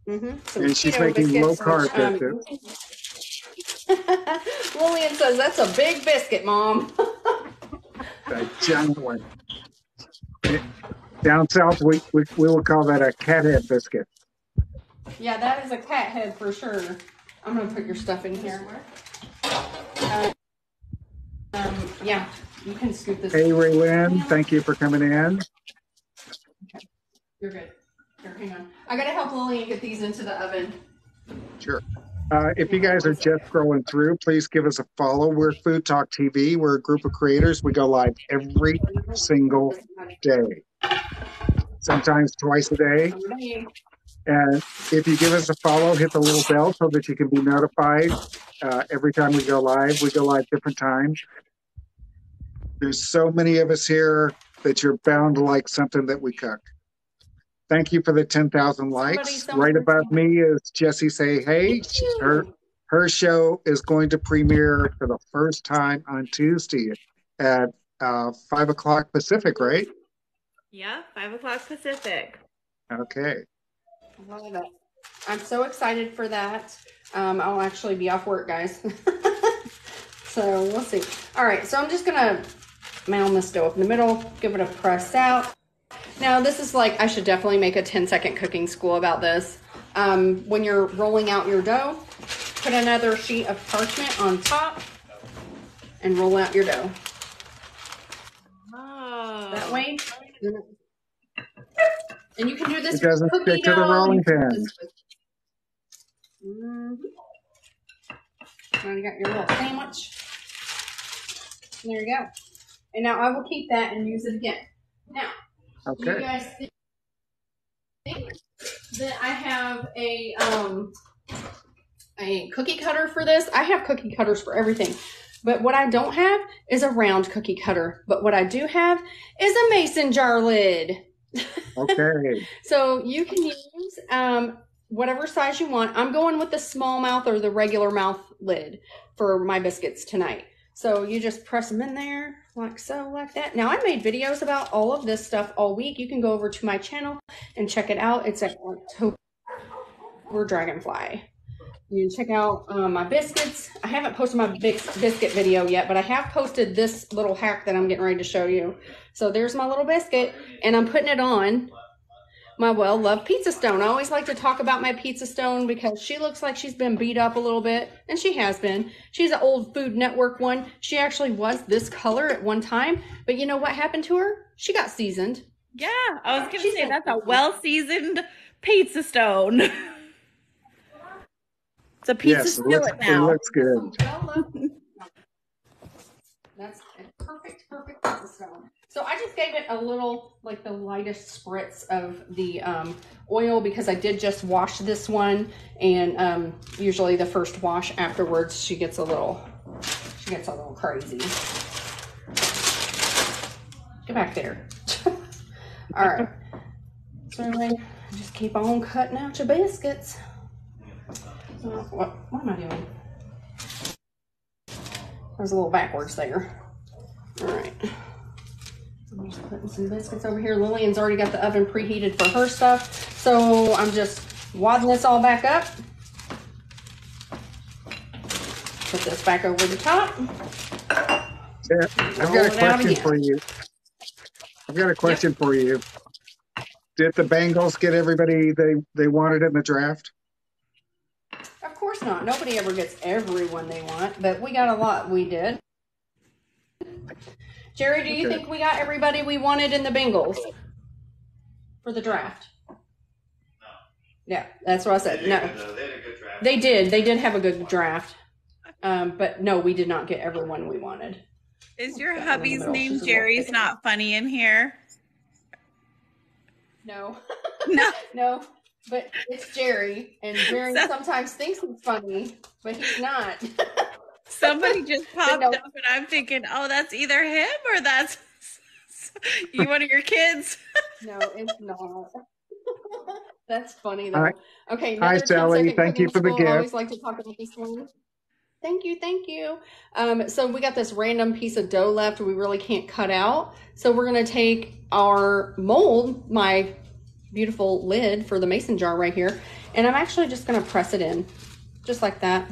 S1: Mhm. Some
S2: And she's making
S1: biscuits,
S2: low-carb
S1: which, um, Lillian says that's a big biscuit, Mom. <laughs>
S2: a giant one. Down south, we, we, we will call that a cat head biscuit.
S1: yeah, that is a cat head for sure. I'm gonna put your stuff in here. Uh, um, yeah, you can scoop this.
S2: Hey, Ray Lynn, thank you for coming in.
S1: You're good. Here, hang on. I gotta help Lillian get these into the oven.
S2: Sure. Uh, if you guys are just scrolling through, please give us a follow. We're FoodTok TV. We're a group of creators. We go live every single day, sometimes twice a day. And if you give us a follow, hit the little bell so that you can be notified uh, every time we go live. We go live different times. There's so many of us here that you're bound to like something that we cook. Thank you for the 10,000 likes. Right above me is Jesse Say Hey. Her, her show is going to premiere for the first time on Tuesday at uh, 5 o'clock Pacific, right?
S3: Yeah, five o'clock Pacific.
S2: Okay.
S1: Love it. I'm so excited for that. Um, I'll actually be off work, guys. <laughs> so we'll see. All right, so I'm just gonna mound this dough up in the middle, give it a press out. Now this is like I should definitely make a 10 second cooking school about this. Um, when you're rolling out your dough, put another sheet of parchment on top and roll out your dough.
S3: Oh.
S1: That way. And you can do this
S2: It doesn't
S1: with cookie
S2: stick to the
S1: dough,
S2: rolling
S1: you
S2: pin.
S1: this with- Mhm. Now you got your little sandwich. There you go. And now I will keep that and use it again. Now, do you
S2: Okay.
S1: guys think that I have a um a cookie cutter for this? I have cookie cutters for everything. But what I don't have is a round cookie cutter. But what I do have is a mason jar lid. <laughs>
S2: Okay.
S1: So you can use um, whatever size you want. I'm going with the small mouth or the regular mouth lid for my biscuits tonight. So you just press them in there like so, like that. Now I made videos about all of this stuff all week. You can go over to my channel and check it out. It's at October Dragonfly. You can check out um, my biscuits. I haven't posted my bis- biscuit video yet, but I have posted this little hack that I'm getting ready to show you. So there's my little biscuit, and I'm putting it on my well loved pizza stone. I always like to talk about my pizza stone because she looks like she's been beat up a little bit, and she has been. She's an old Food Network one. She actually was this color at one time, but you know what happened to her? She got seasoned.
S3: Yeah, I was gonna
S1: She's
S3: say that's a well seasoned pizza stone. <laughs> it's a pizza
S2: yes, it looks,
S3: skillet
S2: it looks good. <laughs>
S1: That's a perfect, perfect pizza stone. So I just gave it a little, like the lightest spritz of the um, oil because I did just wash this one, and um, usually the first wash afterwards she gets a little, she gets a little crazy. Get back there. <laughs> All right. So just keep on cutting out your biscuits. What, what am I doing? I was a little backwards there. All right. I'm just putting some biscuits over here. Lillian's already got the oven preheated for her stuff. So I'm just wadding this all back up. Put this back over the top.
S2: Yeah, I've
S1: Roll
S2: got a question for you. I've got a question for you. Did the Bengals get everybody they, they wanted in the draft?
S1: Of course not. Nobody ever gets everyone they want, but we got a lot. We did. Jerry, do you
S2: Okay.
S1: think we got everybody we wanted in the Bengals for the draft? Yeah, that's what I said. No, they did. They did have a good draft, um, but no, we did not get everyone we wanted.
S3: Is your
S1: Got one in the
S3: hubby's name
S1: She's a little
S3: Jerry's not funny in here?
S1: No, <laughs>
S3: No. <laughs>
S1: no, but it's Jerry, and Jerry <laughs>
S3: So-
S1: sometimes thinks he's funny, but he's not.
S3: Somebody <laughs> just popped
S1: no.
S3: up and I'm thinking, oh, that's either him or that's <laughs> you one of your kids. <laughs>
S1: No, it's not. That's funny though.
S2: Hi.
S1: Okay,
S2: Hi, Sally. Thank you
S1: cooking
S2: for the
S1: school. I
S2: gift.
S1: always like to talk about this one. Thank you, thank you. Um, so we got this random piece of dough left we really can't cut out. So we're gonna take our mold, my beautiful lid for the mason jar right here, and I'm actually just gonna press it in, just like that.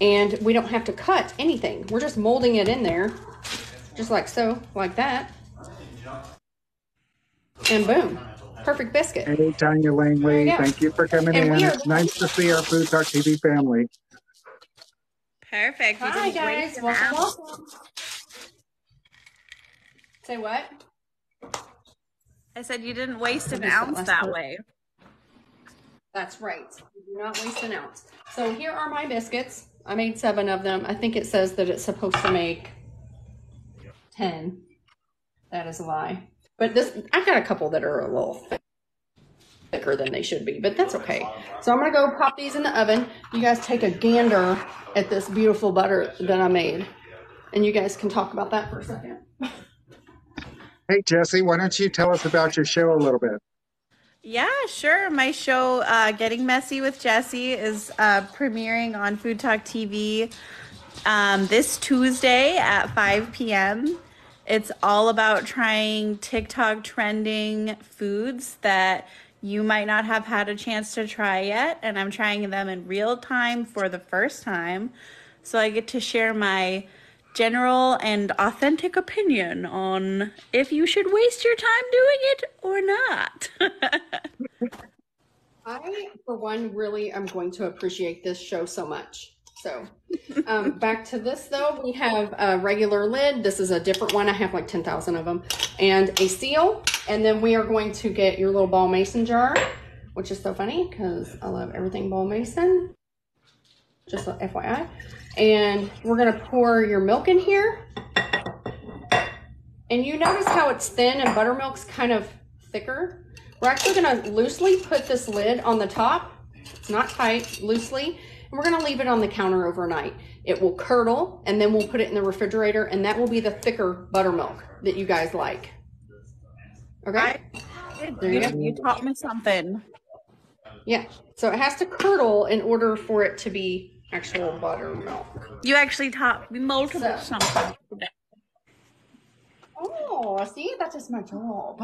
S1: And we don't have to cut anything. We're just molding it in there, just like so, like that. And boom, perfect biscuit.
S2: Hey, Tanya Langley,
S1: you
S2: thank you for coming
S1: And
S2: in.
S1: are-
S2: It's nice to see our FoodTok TV family.
S3: Perfect. You
S1: Hi guys, welcome, welcome. Say what?
S3: I said you didn't waste an
S1: What is that
S3: ounce that
S1: part?
S3: way.
S1: That's right. You do not waste an ounce. So here are my biscuits. I made seven of them. I think it says that it's supposed to make ten. That is a lie. But this, I've got a couple that are a little thicker than they should be, but that's okay. So I'm gonna go pop these in the oven. You guys take a gander at this beautiful butter that I made, and you guys can talk about that for a second.
S2: Hey, Jesse, why don't you tell us about your show a little bit?
S3: Yeah, sure. My show, uh, Getting Messy with Jesse, is uh, premiering on FoodTok TV um, this Tuesday at 5 p.m. It's all about trying TikTok trending foods that you might not have had a chance to try yet. And I'm trying them in real time for the first time. So I get to share my general and authentic opinion on if you should waste your time doing it or not. <laughs>
S1: I, for one, really am going to appreciate this show so much. So, um, <laughs> back to this though, we have a regular lid. This is a different one. I have like 10,000 of them, and a seal. And then we are going to get your little ball mason jar, which is so funny because I love everything ball mason. Just FYI. And we're going to pour your milk in here. And you notice how it's thin and buttermilk's kind of thicker. We're actually going to loosely put this lid on the top. It's not tight, loosely. And we're going to leave it on the counter overnight. It will curdle and then we'll put it in the refrigerator and that will be the thicker buttermilk that you guys like. Okay? You
S3: you, you taught me something.
S1: Yeah. So it has to curdle in order for it to be actual buttermilk.
S3: You actually taught me multiple
S1: So-
S3: something today.
S1: Oh, see, that's just my job.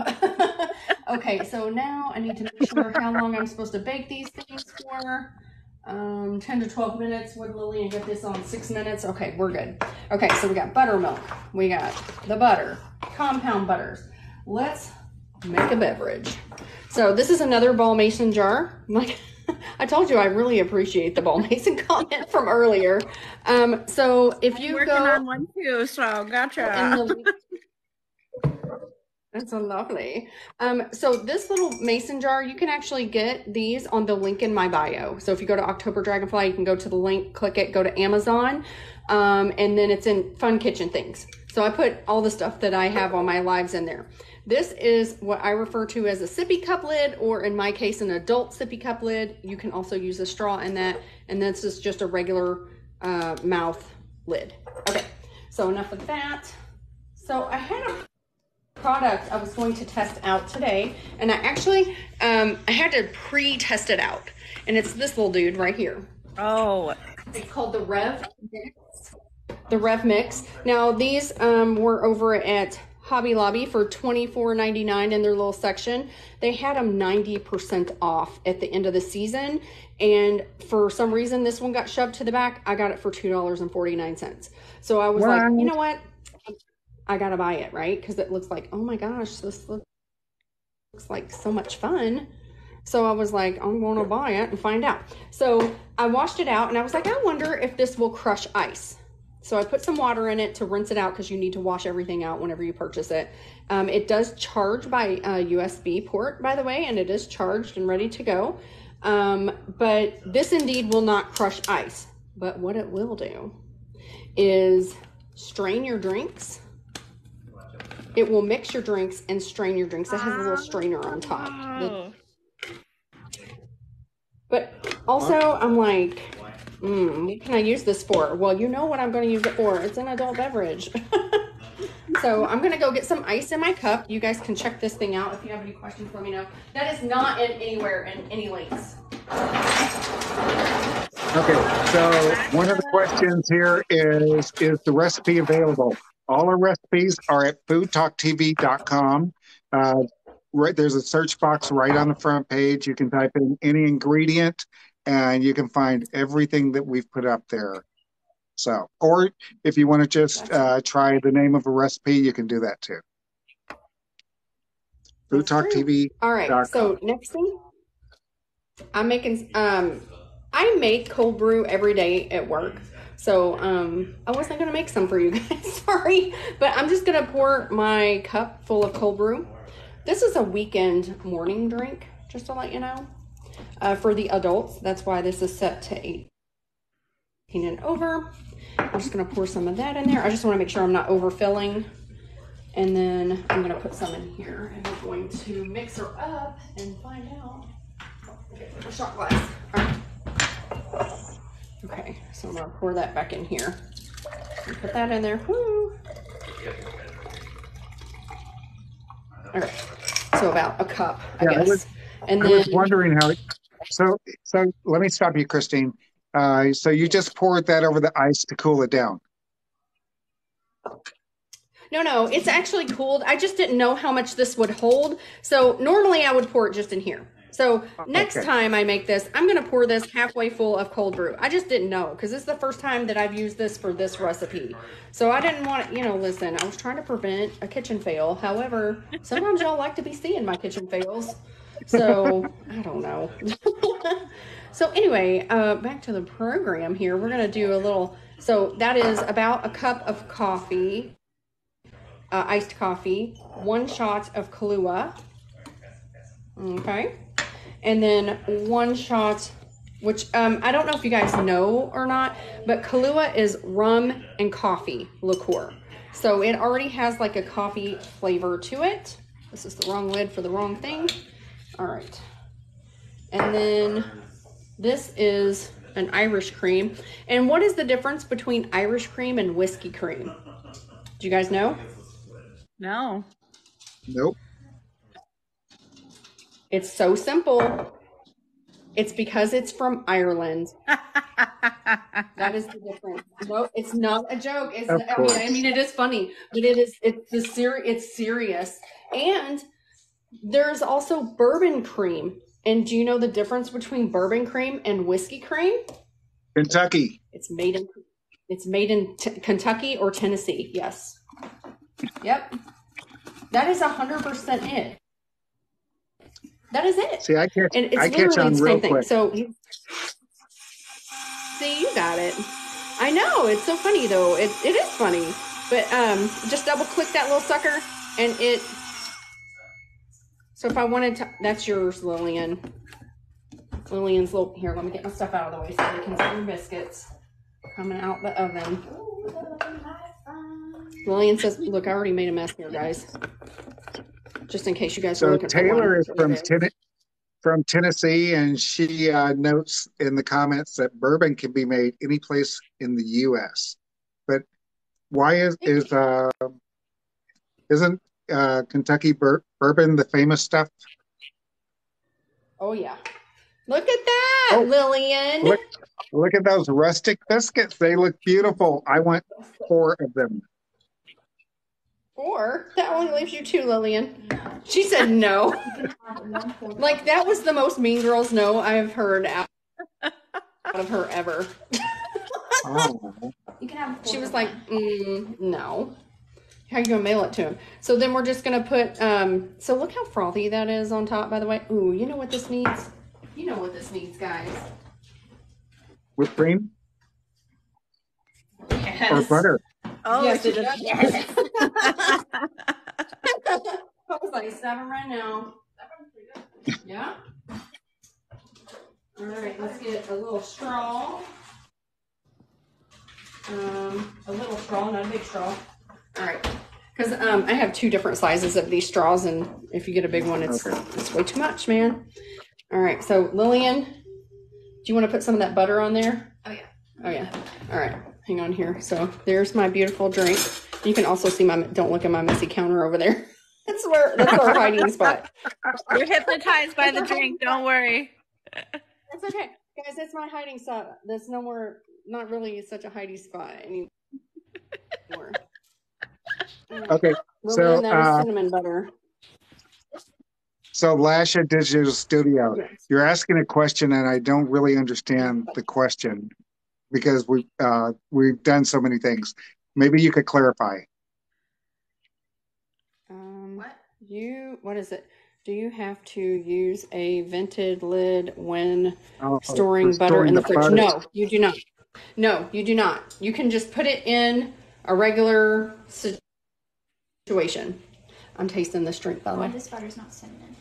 S1: <laughs> okay, so now I need to make sure how long I'm supposed to bake these things for. um, 10 to 12 minutes. Would Lillian get this on six minutes? Okay, we're good. Okay, so we got buttermilk. We got the butter, compound butters. Let's make a beverage. So this is another ball mason jar. Like <laughs> I told you, I really appreciate the ball <laughs> mason comment from earlier. Um, so if you
S3: Working
S1: go
S3: on one too, so gotcha. <laughs>
S1: That's so lovely. Um, so this little mason jar, you can actually get these on the link in my bio. So if you go to October Dragonfly, you can go to the link, click it, go to Amazon, um, and then it's in Fun Kitchen Things. So I put all the stuff that I have on my lives in there. This is what I refer to as a sippy cup lid, or in my case, an adult sippy cup lid. You can also use a straw in that, and this is just a regular uh, mouth lid. Okay, so enough of that. So I had a product I was going to test out today, and I actually um, I had to pre-test it out, and it's this little dude right here.
S3: Oh,
S1: It's called the Rev Mix. The Rev Mix. Now these um, were over at Hobby Lobby for twenty four ninety nine in their little section. They had them ninety percent off at the end of the season, and for some reason this one got shoved to the back. I got it for two dollars and forty nine cents. So I was like, you know what? I gotta buy it, right? Because it looks like, oh my gosh, this looks looks like so much fun. So I was like, I'm going to buy it and find out. So I washed it out and I was like, I wonder if this will crush ice. So I put some water in it to rinse it out because you need to wash everything out whenever you purchase it. Um, it does charge by a USB port, by the way, and it is charged and ready to go. Um, but this indeed will not crush ice. But what it will do is strain your drinks. It will mix your drinks and strain your drinks. It has a little strainer on top. But also, I'm like, mm, what can I use this for? Well, you know what I'm going to use it for. It's an adult beverage. <laughs> so I'm going to go get some ice in my cup. You guys can check this thing out. If you have any questions, let me know. That is not in anywhere in any links.
S2: Okay, so one of the questions here is Is the recipe available? All our recipes are at foodtoktv.com. Uh, right there's a search box right on the front page. You can type in any ingredient and you can find everything that we've put up there. So, or if you want to just uh, try the name of a recipe, you can do that too.
S1: FoodTok.
S2: TV.
S1: All right. So next thing, I'm making. Um, I make cold brew every day at work. So um, I wasn't gonna make some for you <laughs> guys. Sorry, but I'm just gonna pour my cup full of cold brew. This is a weekend morning drink, just to let you know. Uh, for the adults, that's why this is set to 18 and over. I'm just gonna pour some of that in there. I just want to make sure I'm not overfilling. And then I'm gonna put some in here and we're going to mix her up and find out. Okay, a shot glass. All right. Okay, so I'm gonna pour that back in here. Put that in there. Woo. Okay, so about a cup, I
S2: Yeah, I
S1: guess.
S2: was-
S1: and
S2: I
S1: then
S2: was wondering how. So, so let me stop you, Christine. Uh, so you just poured that over the ice to cool it down.
S1: No, no, it's actually cooled. I just didn't know how much this would hold. So normally I would pour it just in here. So next
S2: Okay.
S1: time I make this, I'm going to pour this halfway full of cold brew. I just didn't know because this is the first time that I've used this for this recipe. So I didn't want to, you know, listen, I was trying to prevent a kitchen fail. However, sometimes y'all like to be seeing my kitchen fails. So I don't know. <laughs> so anyway, uh, back to the program here. We're going to do a little, so that is about a cup of coffee uh, iced coffee, one shot of Kahlua, okay, and then one shot, which um, I don't know if you guys know or not, but Kahlua is rum and coffee liqueur. So it already has like a coffee flavor to it. This is the wrong lid for the wrong thing. All right. And then this is an Irish cream. And what is the difference between Irish cream and whiskey cream? Do you guys know?
S3: No.
S2: Nope.
S1: It's so simple. It's because it's from Ireland. <laughs> That is the difference. No, it's not a joke. It's, I mean. I mean, it is funny, but it is. It's the ser- It's serious. And there's also bourbon cream And do you know the difference between bourbon cream and whiskey cream?
S2: Kentucky.
S1: It's made in it's made in t- Kentucky or Tennessee. Yes. Yep. That is hundred percent it. That is it.
S2: See, I catch,
S1: And it's
S2: I catch on
S1: the
S2: real
S1: same thing.
S2: quick.
S1: So see, you got it. I know it's so funny though. It it is funny, but um, just double click that little sucker, and it. So if I wanted to, that's yours, Lillian. Lillian's little. Here, let me get my stuff out of the way so they can see your biscuits coming out the oven. Lillian says, "Look, I already made a mess here, guys. Just in case you guys are
S2: So
S1: looking for
S2: Taylor is from Ten- from Tennessee, and she uh, notes in the comments that bourbon can be made any place in the U.S. But why is is uh, isn't uh, Kentucky bur- bourbon the famous stuff?
S1: Oh yeah. Look at that,
S2: Oh,
S1: Lillian.
S2: look. Look at those rustic biscuits; they look beautiful. I want four of them.
S1: Four. That only leaves you two, Lillian. She said no. <laughs> like that was the most Mean Girls no I've heard out, out of her ever.
S2: Oh,
S4: You can have.
S1: She was like, mm, no. How you gonna mail it to him? So then we're just gonna put. um So look how frothy that is on top. By the way, ooh, you know what this needs? You know what this needs, guys?
S2: whipped cream or butter?
S3: Oh,
S1: Yes,
S3: she
S1: it
S3: does. <laughs> <laughs>
S1: does. I was like seven right now. Yeah. All right, let's get a little straw. Um, a little straw, not a big straw. All right, because um, I have two different sizes of these straws, and if you get a big one, it's
S2: Okay.
S1: it's way too much, man. All right, so Lillian, do you want to put some of that butter on there?
S4: Oh yeah.
S1: Oh yeah. All right. Hang on here. So there's my beautiful drink. You can also see my. Don't look at my messy counter over there. <laughs> That's where. That's our hiding spot.
S3: You're hypnotized by the drink. Don't worry.
S1: That's okay, guys. That's my hiding spot. That's no more. Not really such a hiding spot anymore.
S2: Okay,
S1: Lillian,
S2: so,
S1: that is
S2: uh,
S1: cinnamon butter.
S2: so Lasha Digital Studio.
S1: Yes.
S2: You're asking a question, and I don't really understand the question because we uh, we've done so many things. Maybe you could clarify.
S1: Um,
S4: What?
S1: You. What is it? Do you have to use a vented lid when
S2: Oh,
S1: storing
S2: for
S1: butter in the
S2: storing
S1: fridge.
S2: butter.
S1: No, you do not. No, you do not. You can just put it in a regular si- situation. I'm tasting this drink, by the way.
S4: this butter's not cinnamon.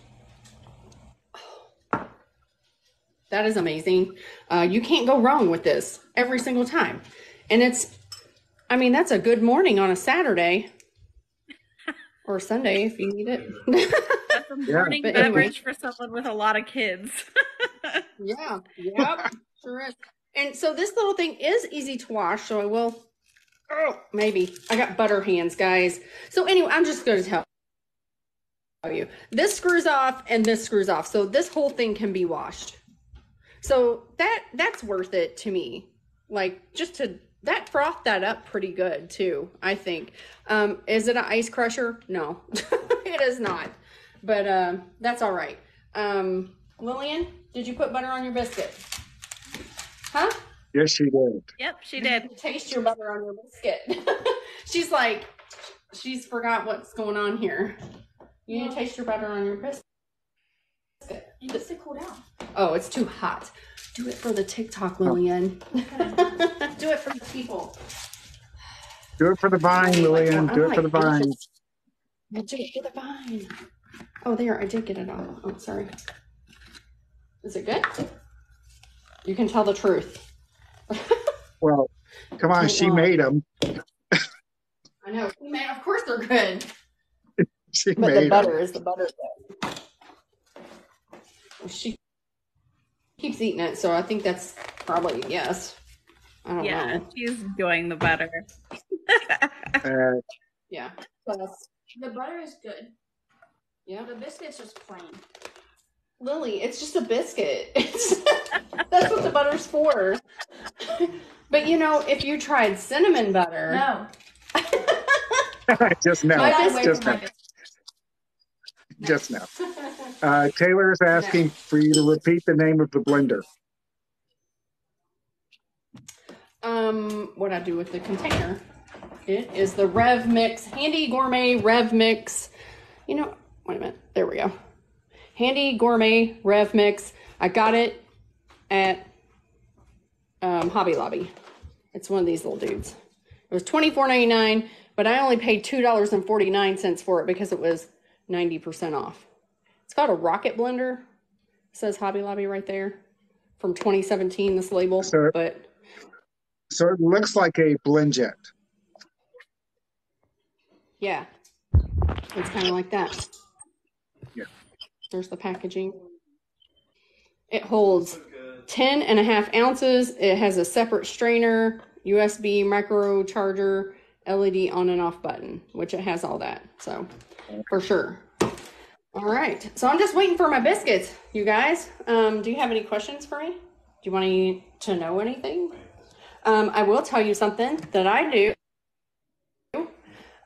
S1: That is amazing. Uh, you can't go wrong with this every single time. And it's, I mean, that's a good morning on a Saturday <laughs> or Sunday if you need it.
S3: That's a <laughs>
S2: Yeah.
S3: morning
S1: anyway.
S3: beverage for someone with a lot of kids.
S1: Yeah. <laughs> Yep. sure is. And so this little thing is easy to wash. So I will. Oh, maybe I got butter hands, guys. So anyway, I'm just going to tell you this screws off and this screws off. So this whole thing can be washed. So that that's worth it to me. Like just to that froth that up pretty good too. I think. Um, is it an ice crusher? No, <laughs> it is not. But um, that's all right. Um, Lillian, did you put butter on your biscuit? Huh?
S2: Yes, she did.
S3: yep, she did.
S1: Taste your butter on your biscuit. <laughs> she's like, she's forgot what's going on here. You need to taste your butter on your biscuit.
S4: It needs to cool down.
S1: Oh, it's too hot. Do it for the TikTok, Lillian. <laughs> Do it for the people.
S2: Do it for the vine, Lillian.
S1: I'm
S2: Do it
S1: like
S2: for the vine.
S1: I do it for the vine. Oh, there, I did get it off. Oh, sorry. Is it good? You can tell the truth. <laughs>
S2: Well, come on, she made them.
S1: I know. Man, of course they're good. <laughs>
S2: She
S1: But the
S2: made them.
S1: butter is the butter. though. She keeps eating it, so I think that's probably a yes. I don't
S3: Yeah,
S1: know.
S3: she's enjoying the butter. <laughs>
S2: Uh,
S1: Yeah. Plus,
S4: The butter is good.
S1: yeah.
S4: The biscuit's just plain.
S1: Lily, it's just a biscuit. It's, that's what the butter's for. But you know, if you tried cinnamon butter,
S4: No. <laughs>
S2: just no.
S1: My
S4: Get
S2: just
S4: from my
S2: no.
S4: biscuit.
S2: just now. Uh, Taylor is asking for you to repeat the name of the blender.
S1: Um, what I do with the container? It is the Rev Mix Handy Gourmet Rev Mix. You know, wait a minute. There we go. Handy Gourmet Rev Mix. I got it at um, Hobby Lobby. It's one of these little dudes. It was twenty four ninety nine, but I only paid two dollars and forty nine cents for it because it was ninety percent off. It's called a Rocket Blender. It says Hobby Lobby right there from 2017. This label,
S2: So-
S1: but
S2: So it looks like a BlendJet.
S1: Yeah. It's kind of like that.
S2: Yeah.
S1: There's the packaging. It holds 10 and a half ounces. It has a separate strainer, USB micro charger, LED on and off button, which it has all that. So, for sure. All right. So, I'm just waiting for my biscuits, you guys. Um, do you have any questions for me? Do you want me to know anything? Um, I will tell you something that I do.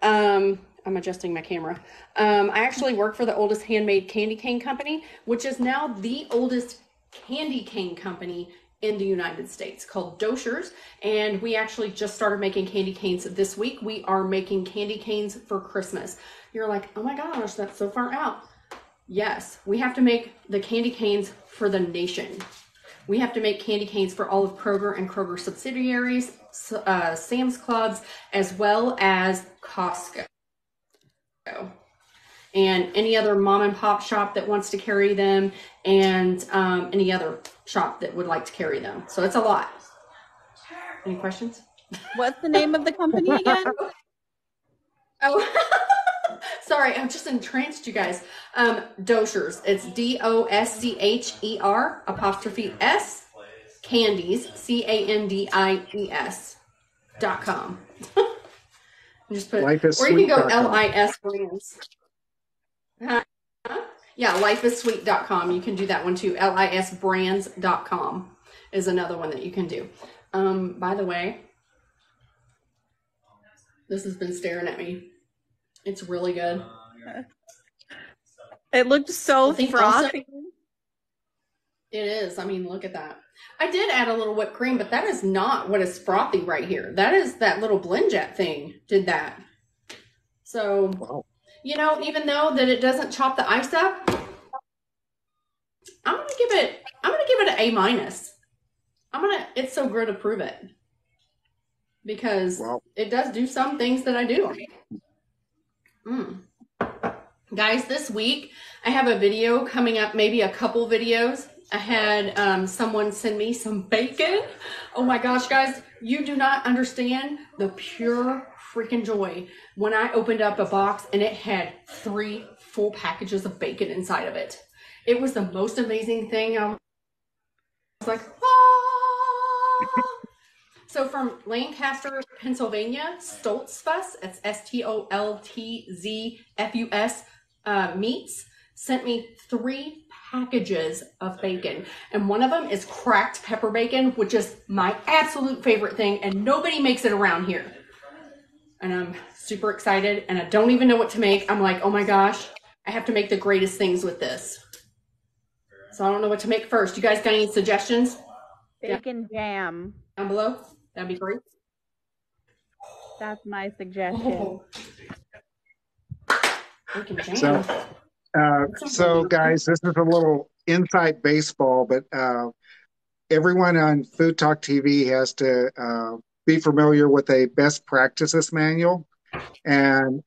S1: Um, I'm adjusting my camera. Um, I actually work for the oldest handmade candy cane company, which is now the oldest candy cane company in the United States called Doscher's. And we actually just started making candy canes this week. We are making candy canes for Christmas. You're like, oh my gosh, that's so far out. Yes, we have to make the candy canes for the nation. We have to make candy canes for all of Kroger and Kroger subsidiaries, uh, Sam's Clubs, as well as Costco. And any other mom and pop shop that wants to carry them, and um, any other shop that would like to carry them. So it's a lot. Any questions?
S3: What's the name of the company again? <laughs>
S1: Oh, <laughs> sorry, I'm just entranced, you guys. Um, Doscher's. It's D O S C H E R apostrophe S candies C A N D I E S dot com. <laughs> just put,
S2: Life is
S1: or you can go
S2: sweet dot com.
S1: L I S brands. Huh? Yeah, lifeissweet.com. You can do that one too. lisbrands.com is another one that you can do. Um, by the way, this has been staring at me. It's really good. <laughs>
S3: It looked so
S1: I think also-
S3: frothy.
S1: It is. I mean, look at that. I did add a little whipped cream, but that is not what is frothy right here. That is that little blend jet thing did that. So,
S2: Wow.
S1: You know, even though that it doesn't chop the ice up, I'm gonna give it. I'm gonna give it an A minus. I'm gonna. It's so good to prove it because
S2: Wow.
S1: it does do some things that I do. Mm. Guys, this week I have a video coming up, maybe a couple videos. I had um, someone send me some bacon. Oh my gosh, guys, you do not understand the pure freaking joy when I opened up a box and it had three full packages of bacon inside of it. It was the most amazing thing. I was like, ah. So from Lancaster, Pennsylvania, Stoltzfus, it's S T O L T Z F U S uh, meats, sent me three packages of bacon. And one of them is cracked pepper bacon, which is my absolute favorite thing, and nobody makes it around here. And I'm super excited, and I don't even know what to make. I'm like, oh my gosh, I have to make the greatest things with this. So I don't know what to make first. You guys got any suggestions
S3: Bacon jam.
S1: down below? That'd be great.
S3: That's my suggestion.
S1: Oh. Bacon jam.
S2: So, uh, so guys, this is a little inside baseball, but uh, everyone on FoodTok TV has to uh, be familiar with a best practices manual. And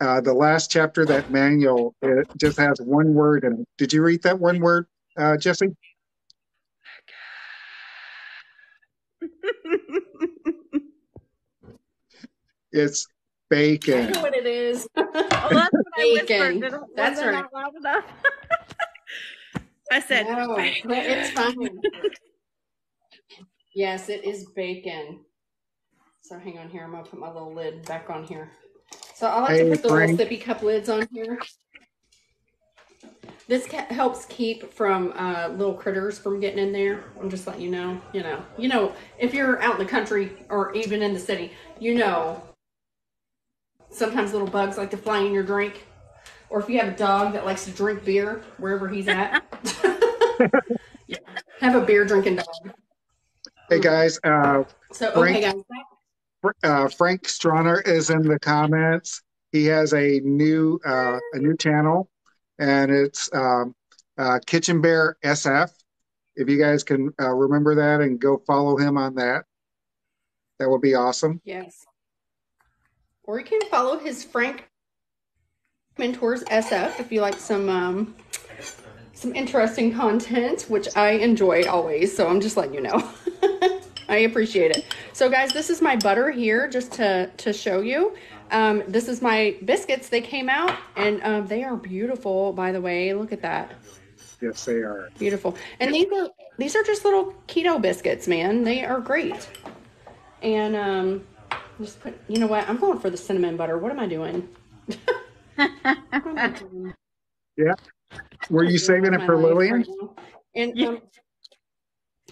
S2: uh, the last chapter of that manual it just has one word in it. Did you read that one word, uh, Jesse? <laughs> It's
S1: I
S2: bacon.
S1: know what it is. <laughs>
S3: Oh, that's what I.
S1: Bacon.
S3: Did-
S1: That's
S3: wasn't
S1: right.
S3: loud enough? <laughs> I said,
S1: No,
S3: bacon.
S1: it's fine. yes, it is bacon. So hang on here. I'm gonna put my little lid back on here. So I like
S2: Hey,
S1: to put the little sippy cup lids on here. This ca- helps keep from uh, little critters from getting in there. I'm just letting you know. You know, you know, if you're out in the country or even in the city, you know, sometimes little bugs like to fly in your drink. or if you have a dog that likes to drink beer wherever he's at, yeah. <laughs> have a beer drinking dog.
S2: Hey guys, uh,
S1: So
S2: Frank-
S1: okay, guys.
S2: Uh, Frank Stronner is in the comments. He has a new uh, a new channel, and it's um, uh, Kitchen Bear SF. If you guys can uh, remember that and go follow him on that, that would be awesome.
S1: Yes. Or you can follow his Frank Mentors SF if you like some um, some interesting content, which I enjoy always. So I'm just letting you know. <laughs> I appreciate it. So guys, this is my butter here, just to to show you. Um, this is my biscuits. They came out, and um, they are beautiful. By the way, look at that.
S2: Yes, they are.
S1: Beautiful. And these are these are just little keto biscuits, man. They are great. And um just put you know what? I'm going for the cinnamon butter. What am I doing? Am I doing?
S2: Yeah. Were you saving it for <laughs>
S1: life
S2: Lillian?
S1: right now. And um,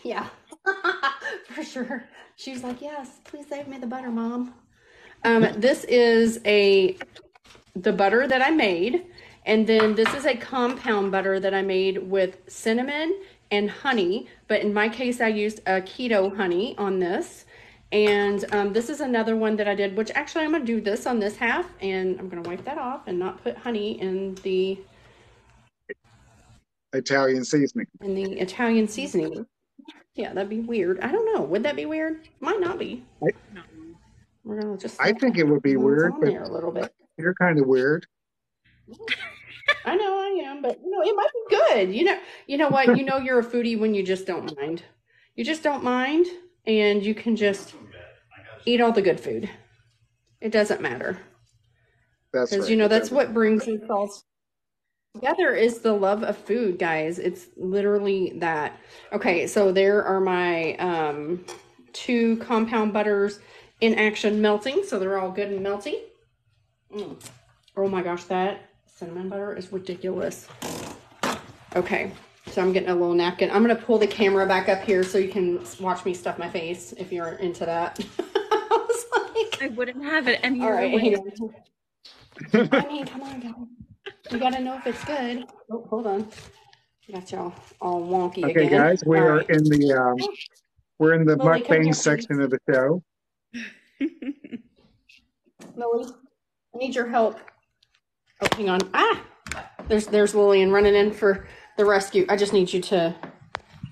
S1: yeah, <laughs> for sure. She was like, "Yes, please save me the butter, mom." Um, this is a the butter that I made, and then this is a compound butter that I made with cinnamon and honey. But in my case, I used a keto honey on this. And um, this is another one that I did, which actually I'm gonna do this on this half, and I'm gonna wipe that off and not put honey in the
S2: Italian seasoning.
S1: in the Italian seasoning. Yeah, that'd be weird. I don't know. Would that be weird? Might not be.
S2: I-
S1: We're gonna just.
S2: I think it would be weird, but
S1: a little bit.
S2: you're kind of weird.
S1: I know I am, but you know it might be good. You know, you know what? You know you're a foodie when you just don't mind. You just don't mind, and you can just eat all the good food. It doesn't matter
S2: That's
S1: because
S2: right.
S1: you know that's what brings us all together is the love of food, guys. It's literally that. Okay, so there are my um, two compound butters in action melting, so they're all good and melty. Mm. Oh my gosh, that cinnamon butter is ridiculous. Okay, so I'm getting a little napkin. I'm gonna pull the camera back up here so you can watch me stuff my face if you're into that. <laughs> I was like,
S3: I wouldn't have it any
S1: all
S3: other way.
S1: hang on. I mean, come on, guys. You gotta know if it's good. Oh, hold on. Got y'all all wonky
S2: Okay,
S1: again.
S2: guys, we
S1: All
S2: are
S1: right.
S2: in the um, we're in the
S1: Lily, come here,
S2: mukbang section of the show. <laughs>
S1: Lily, I need your help. Oh, hang on. Ah, there's there's Lillian running in for the rescue. I just need you to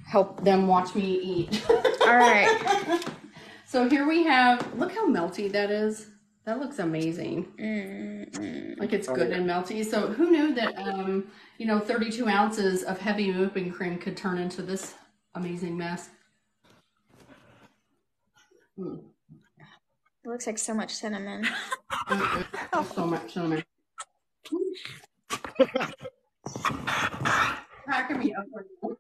S1: help them watch me eat.
S3: All right. <laughs>
S1: so here we have. Look how melty that is. That looks amazing.
S3: Mm,
S1: Like it's
S2: Oh,
S1: good
S2: yeah.
S1: and melty. So who knew that um, you know, 32 ounces of heavy whipping cream could turn into this amazing mess? Mm.
S4: It looks like so much cinnamon. <laughs>
S1: So much cinnamon. <laughs> Cracking me up now.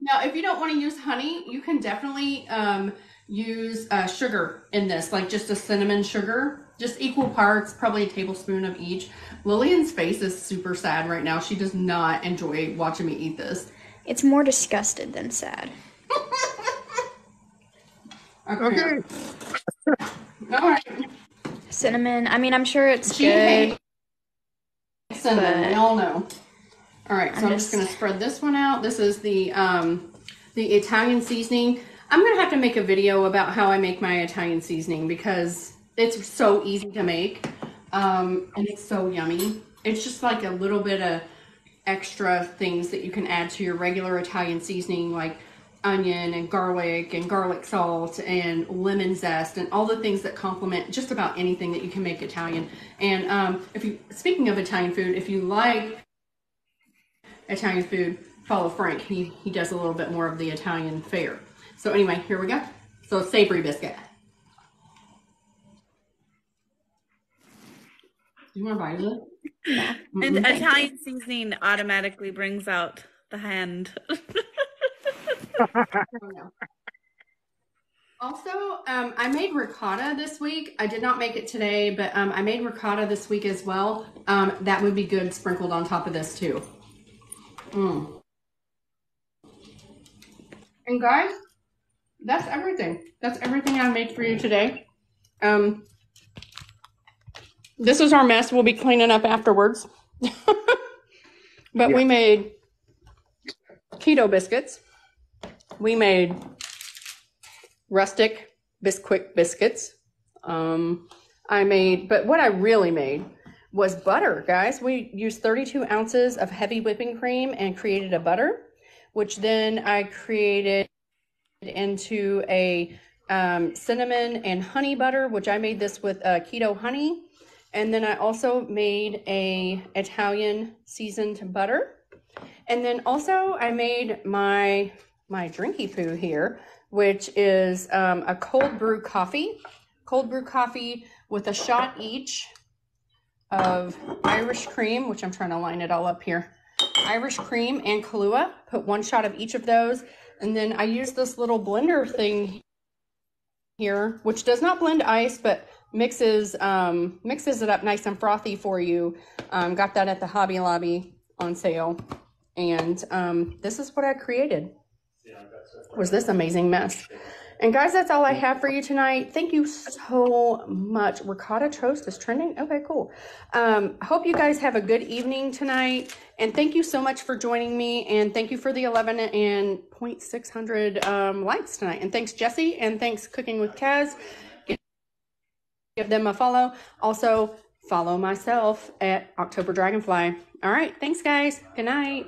S1: Now, if you don't want to use honey, you can definitely um, use uh, sugar in this, like just a cinnamon sugar, just equal parts, probably a tablespoon of each. Lillian's face is super sad right now. She does not enjoy watching me eat this.
S4: It's more disgusted than sad. <laughs>
S2: Okay.
S1: All right.
S4: Cinnamon. I mean, I'm sure it's
S1: She
S4: good.
S1: hates cinnamon. We all know. All right, so
S4: I'm
S1: I'm just
S4: just-
S1: gonna spread this one out. This is the um, the Italian seasoning. I'm gonna have to make a video about how I make my Italian seasoning because it's so easy to make, um, and it's so yummy. It's just like a little bit of extra things that you can add to your regular Italian seasoning, like onion and garlic and garlic salt and lemon zest and all the things that complement just about anything that you can make Italian. And um, if you, speaking of Italian food, if you like Italian food, follow Frank. He he does a little bit more of the Italian fare. So anyway, here we go. So savory biscuit. Do you want to bite of it?
S3: And
S1: Mm-mm.
S3: Italian seasoning automatically brings out the hand. <laughs>
S1: Also, um, I made ricotta this week. I did not make it today, but um, I made ricotta this week as well. Um, that would be good sprinkled on top of this too. Mm. And guys, that's everything. That's everything I made for you today. Um, this is our mess. We'll be cleaning up afterwards. <laughs> but we made keto biscuits. We made rustic Bisquick biscuits. Um, I made, but what I really made was butter, guys. We used 32 ounces of heavy whipping cream and created a butter, which then I created into a um, cinnamon and honey butter, which I made this with uh, keto honey. And then I also made a Italian seasoned butter. And then also I made my my drinky poo here, which is um, a cold brew coffee, cold brew coffee with a shot each of Irish cream, which I'm trying to line it all up here. Irish cream and Kahlua. Put one shot of each of those, and then I use this little blender thing here, which does not blend ice, but mixes um, mixes it up nice and frothy for you. Um, got that at the Hobby Lobby on sale, and um, this is what I created. Was this amazing mess? And guys, that's all I have for you tonight. Thank you so much. Ricotta toast is trending. Okay, cool. Um, hope you guys have a good evening tonight. And thank you so much for joining me. And thank you for the 11 and 0.600 um, likes tonight. And thanks, Jesse. And thanks, Cooking with Kaz. Give them a follow. Also, follow myself at October Dragonfly. All right. Thanks, guys. Good night.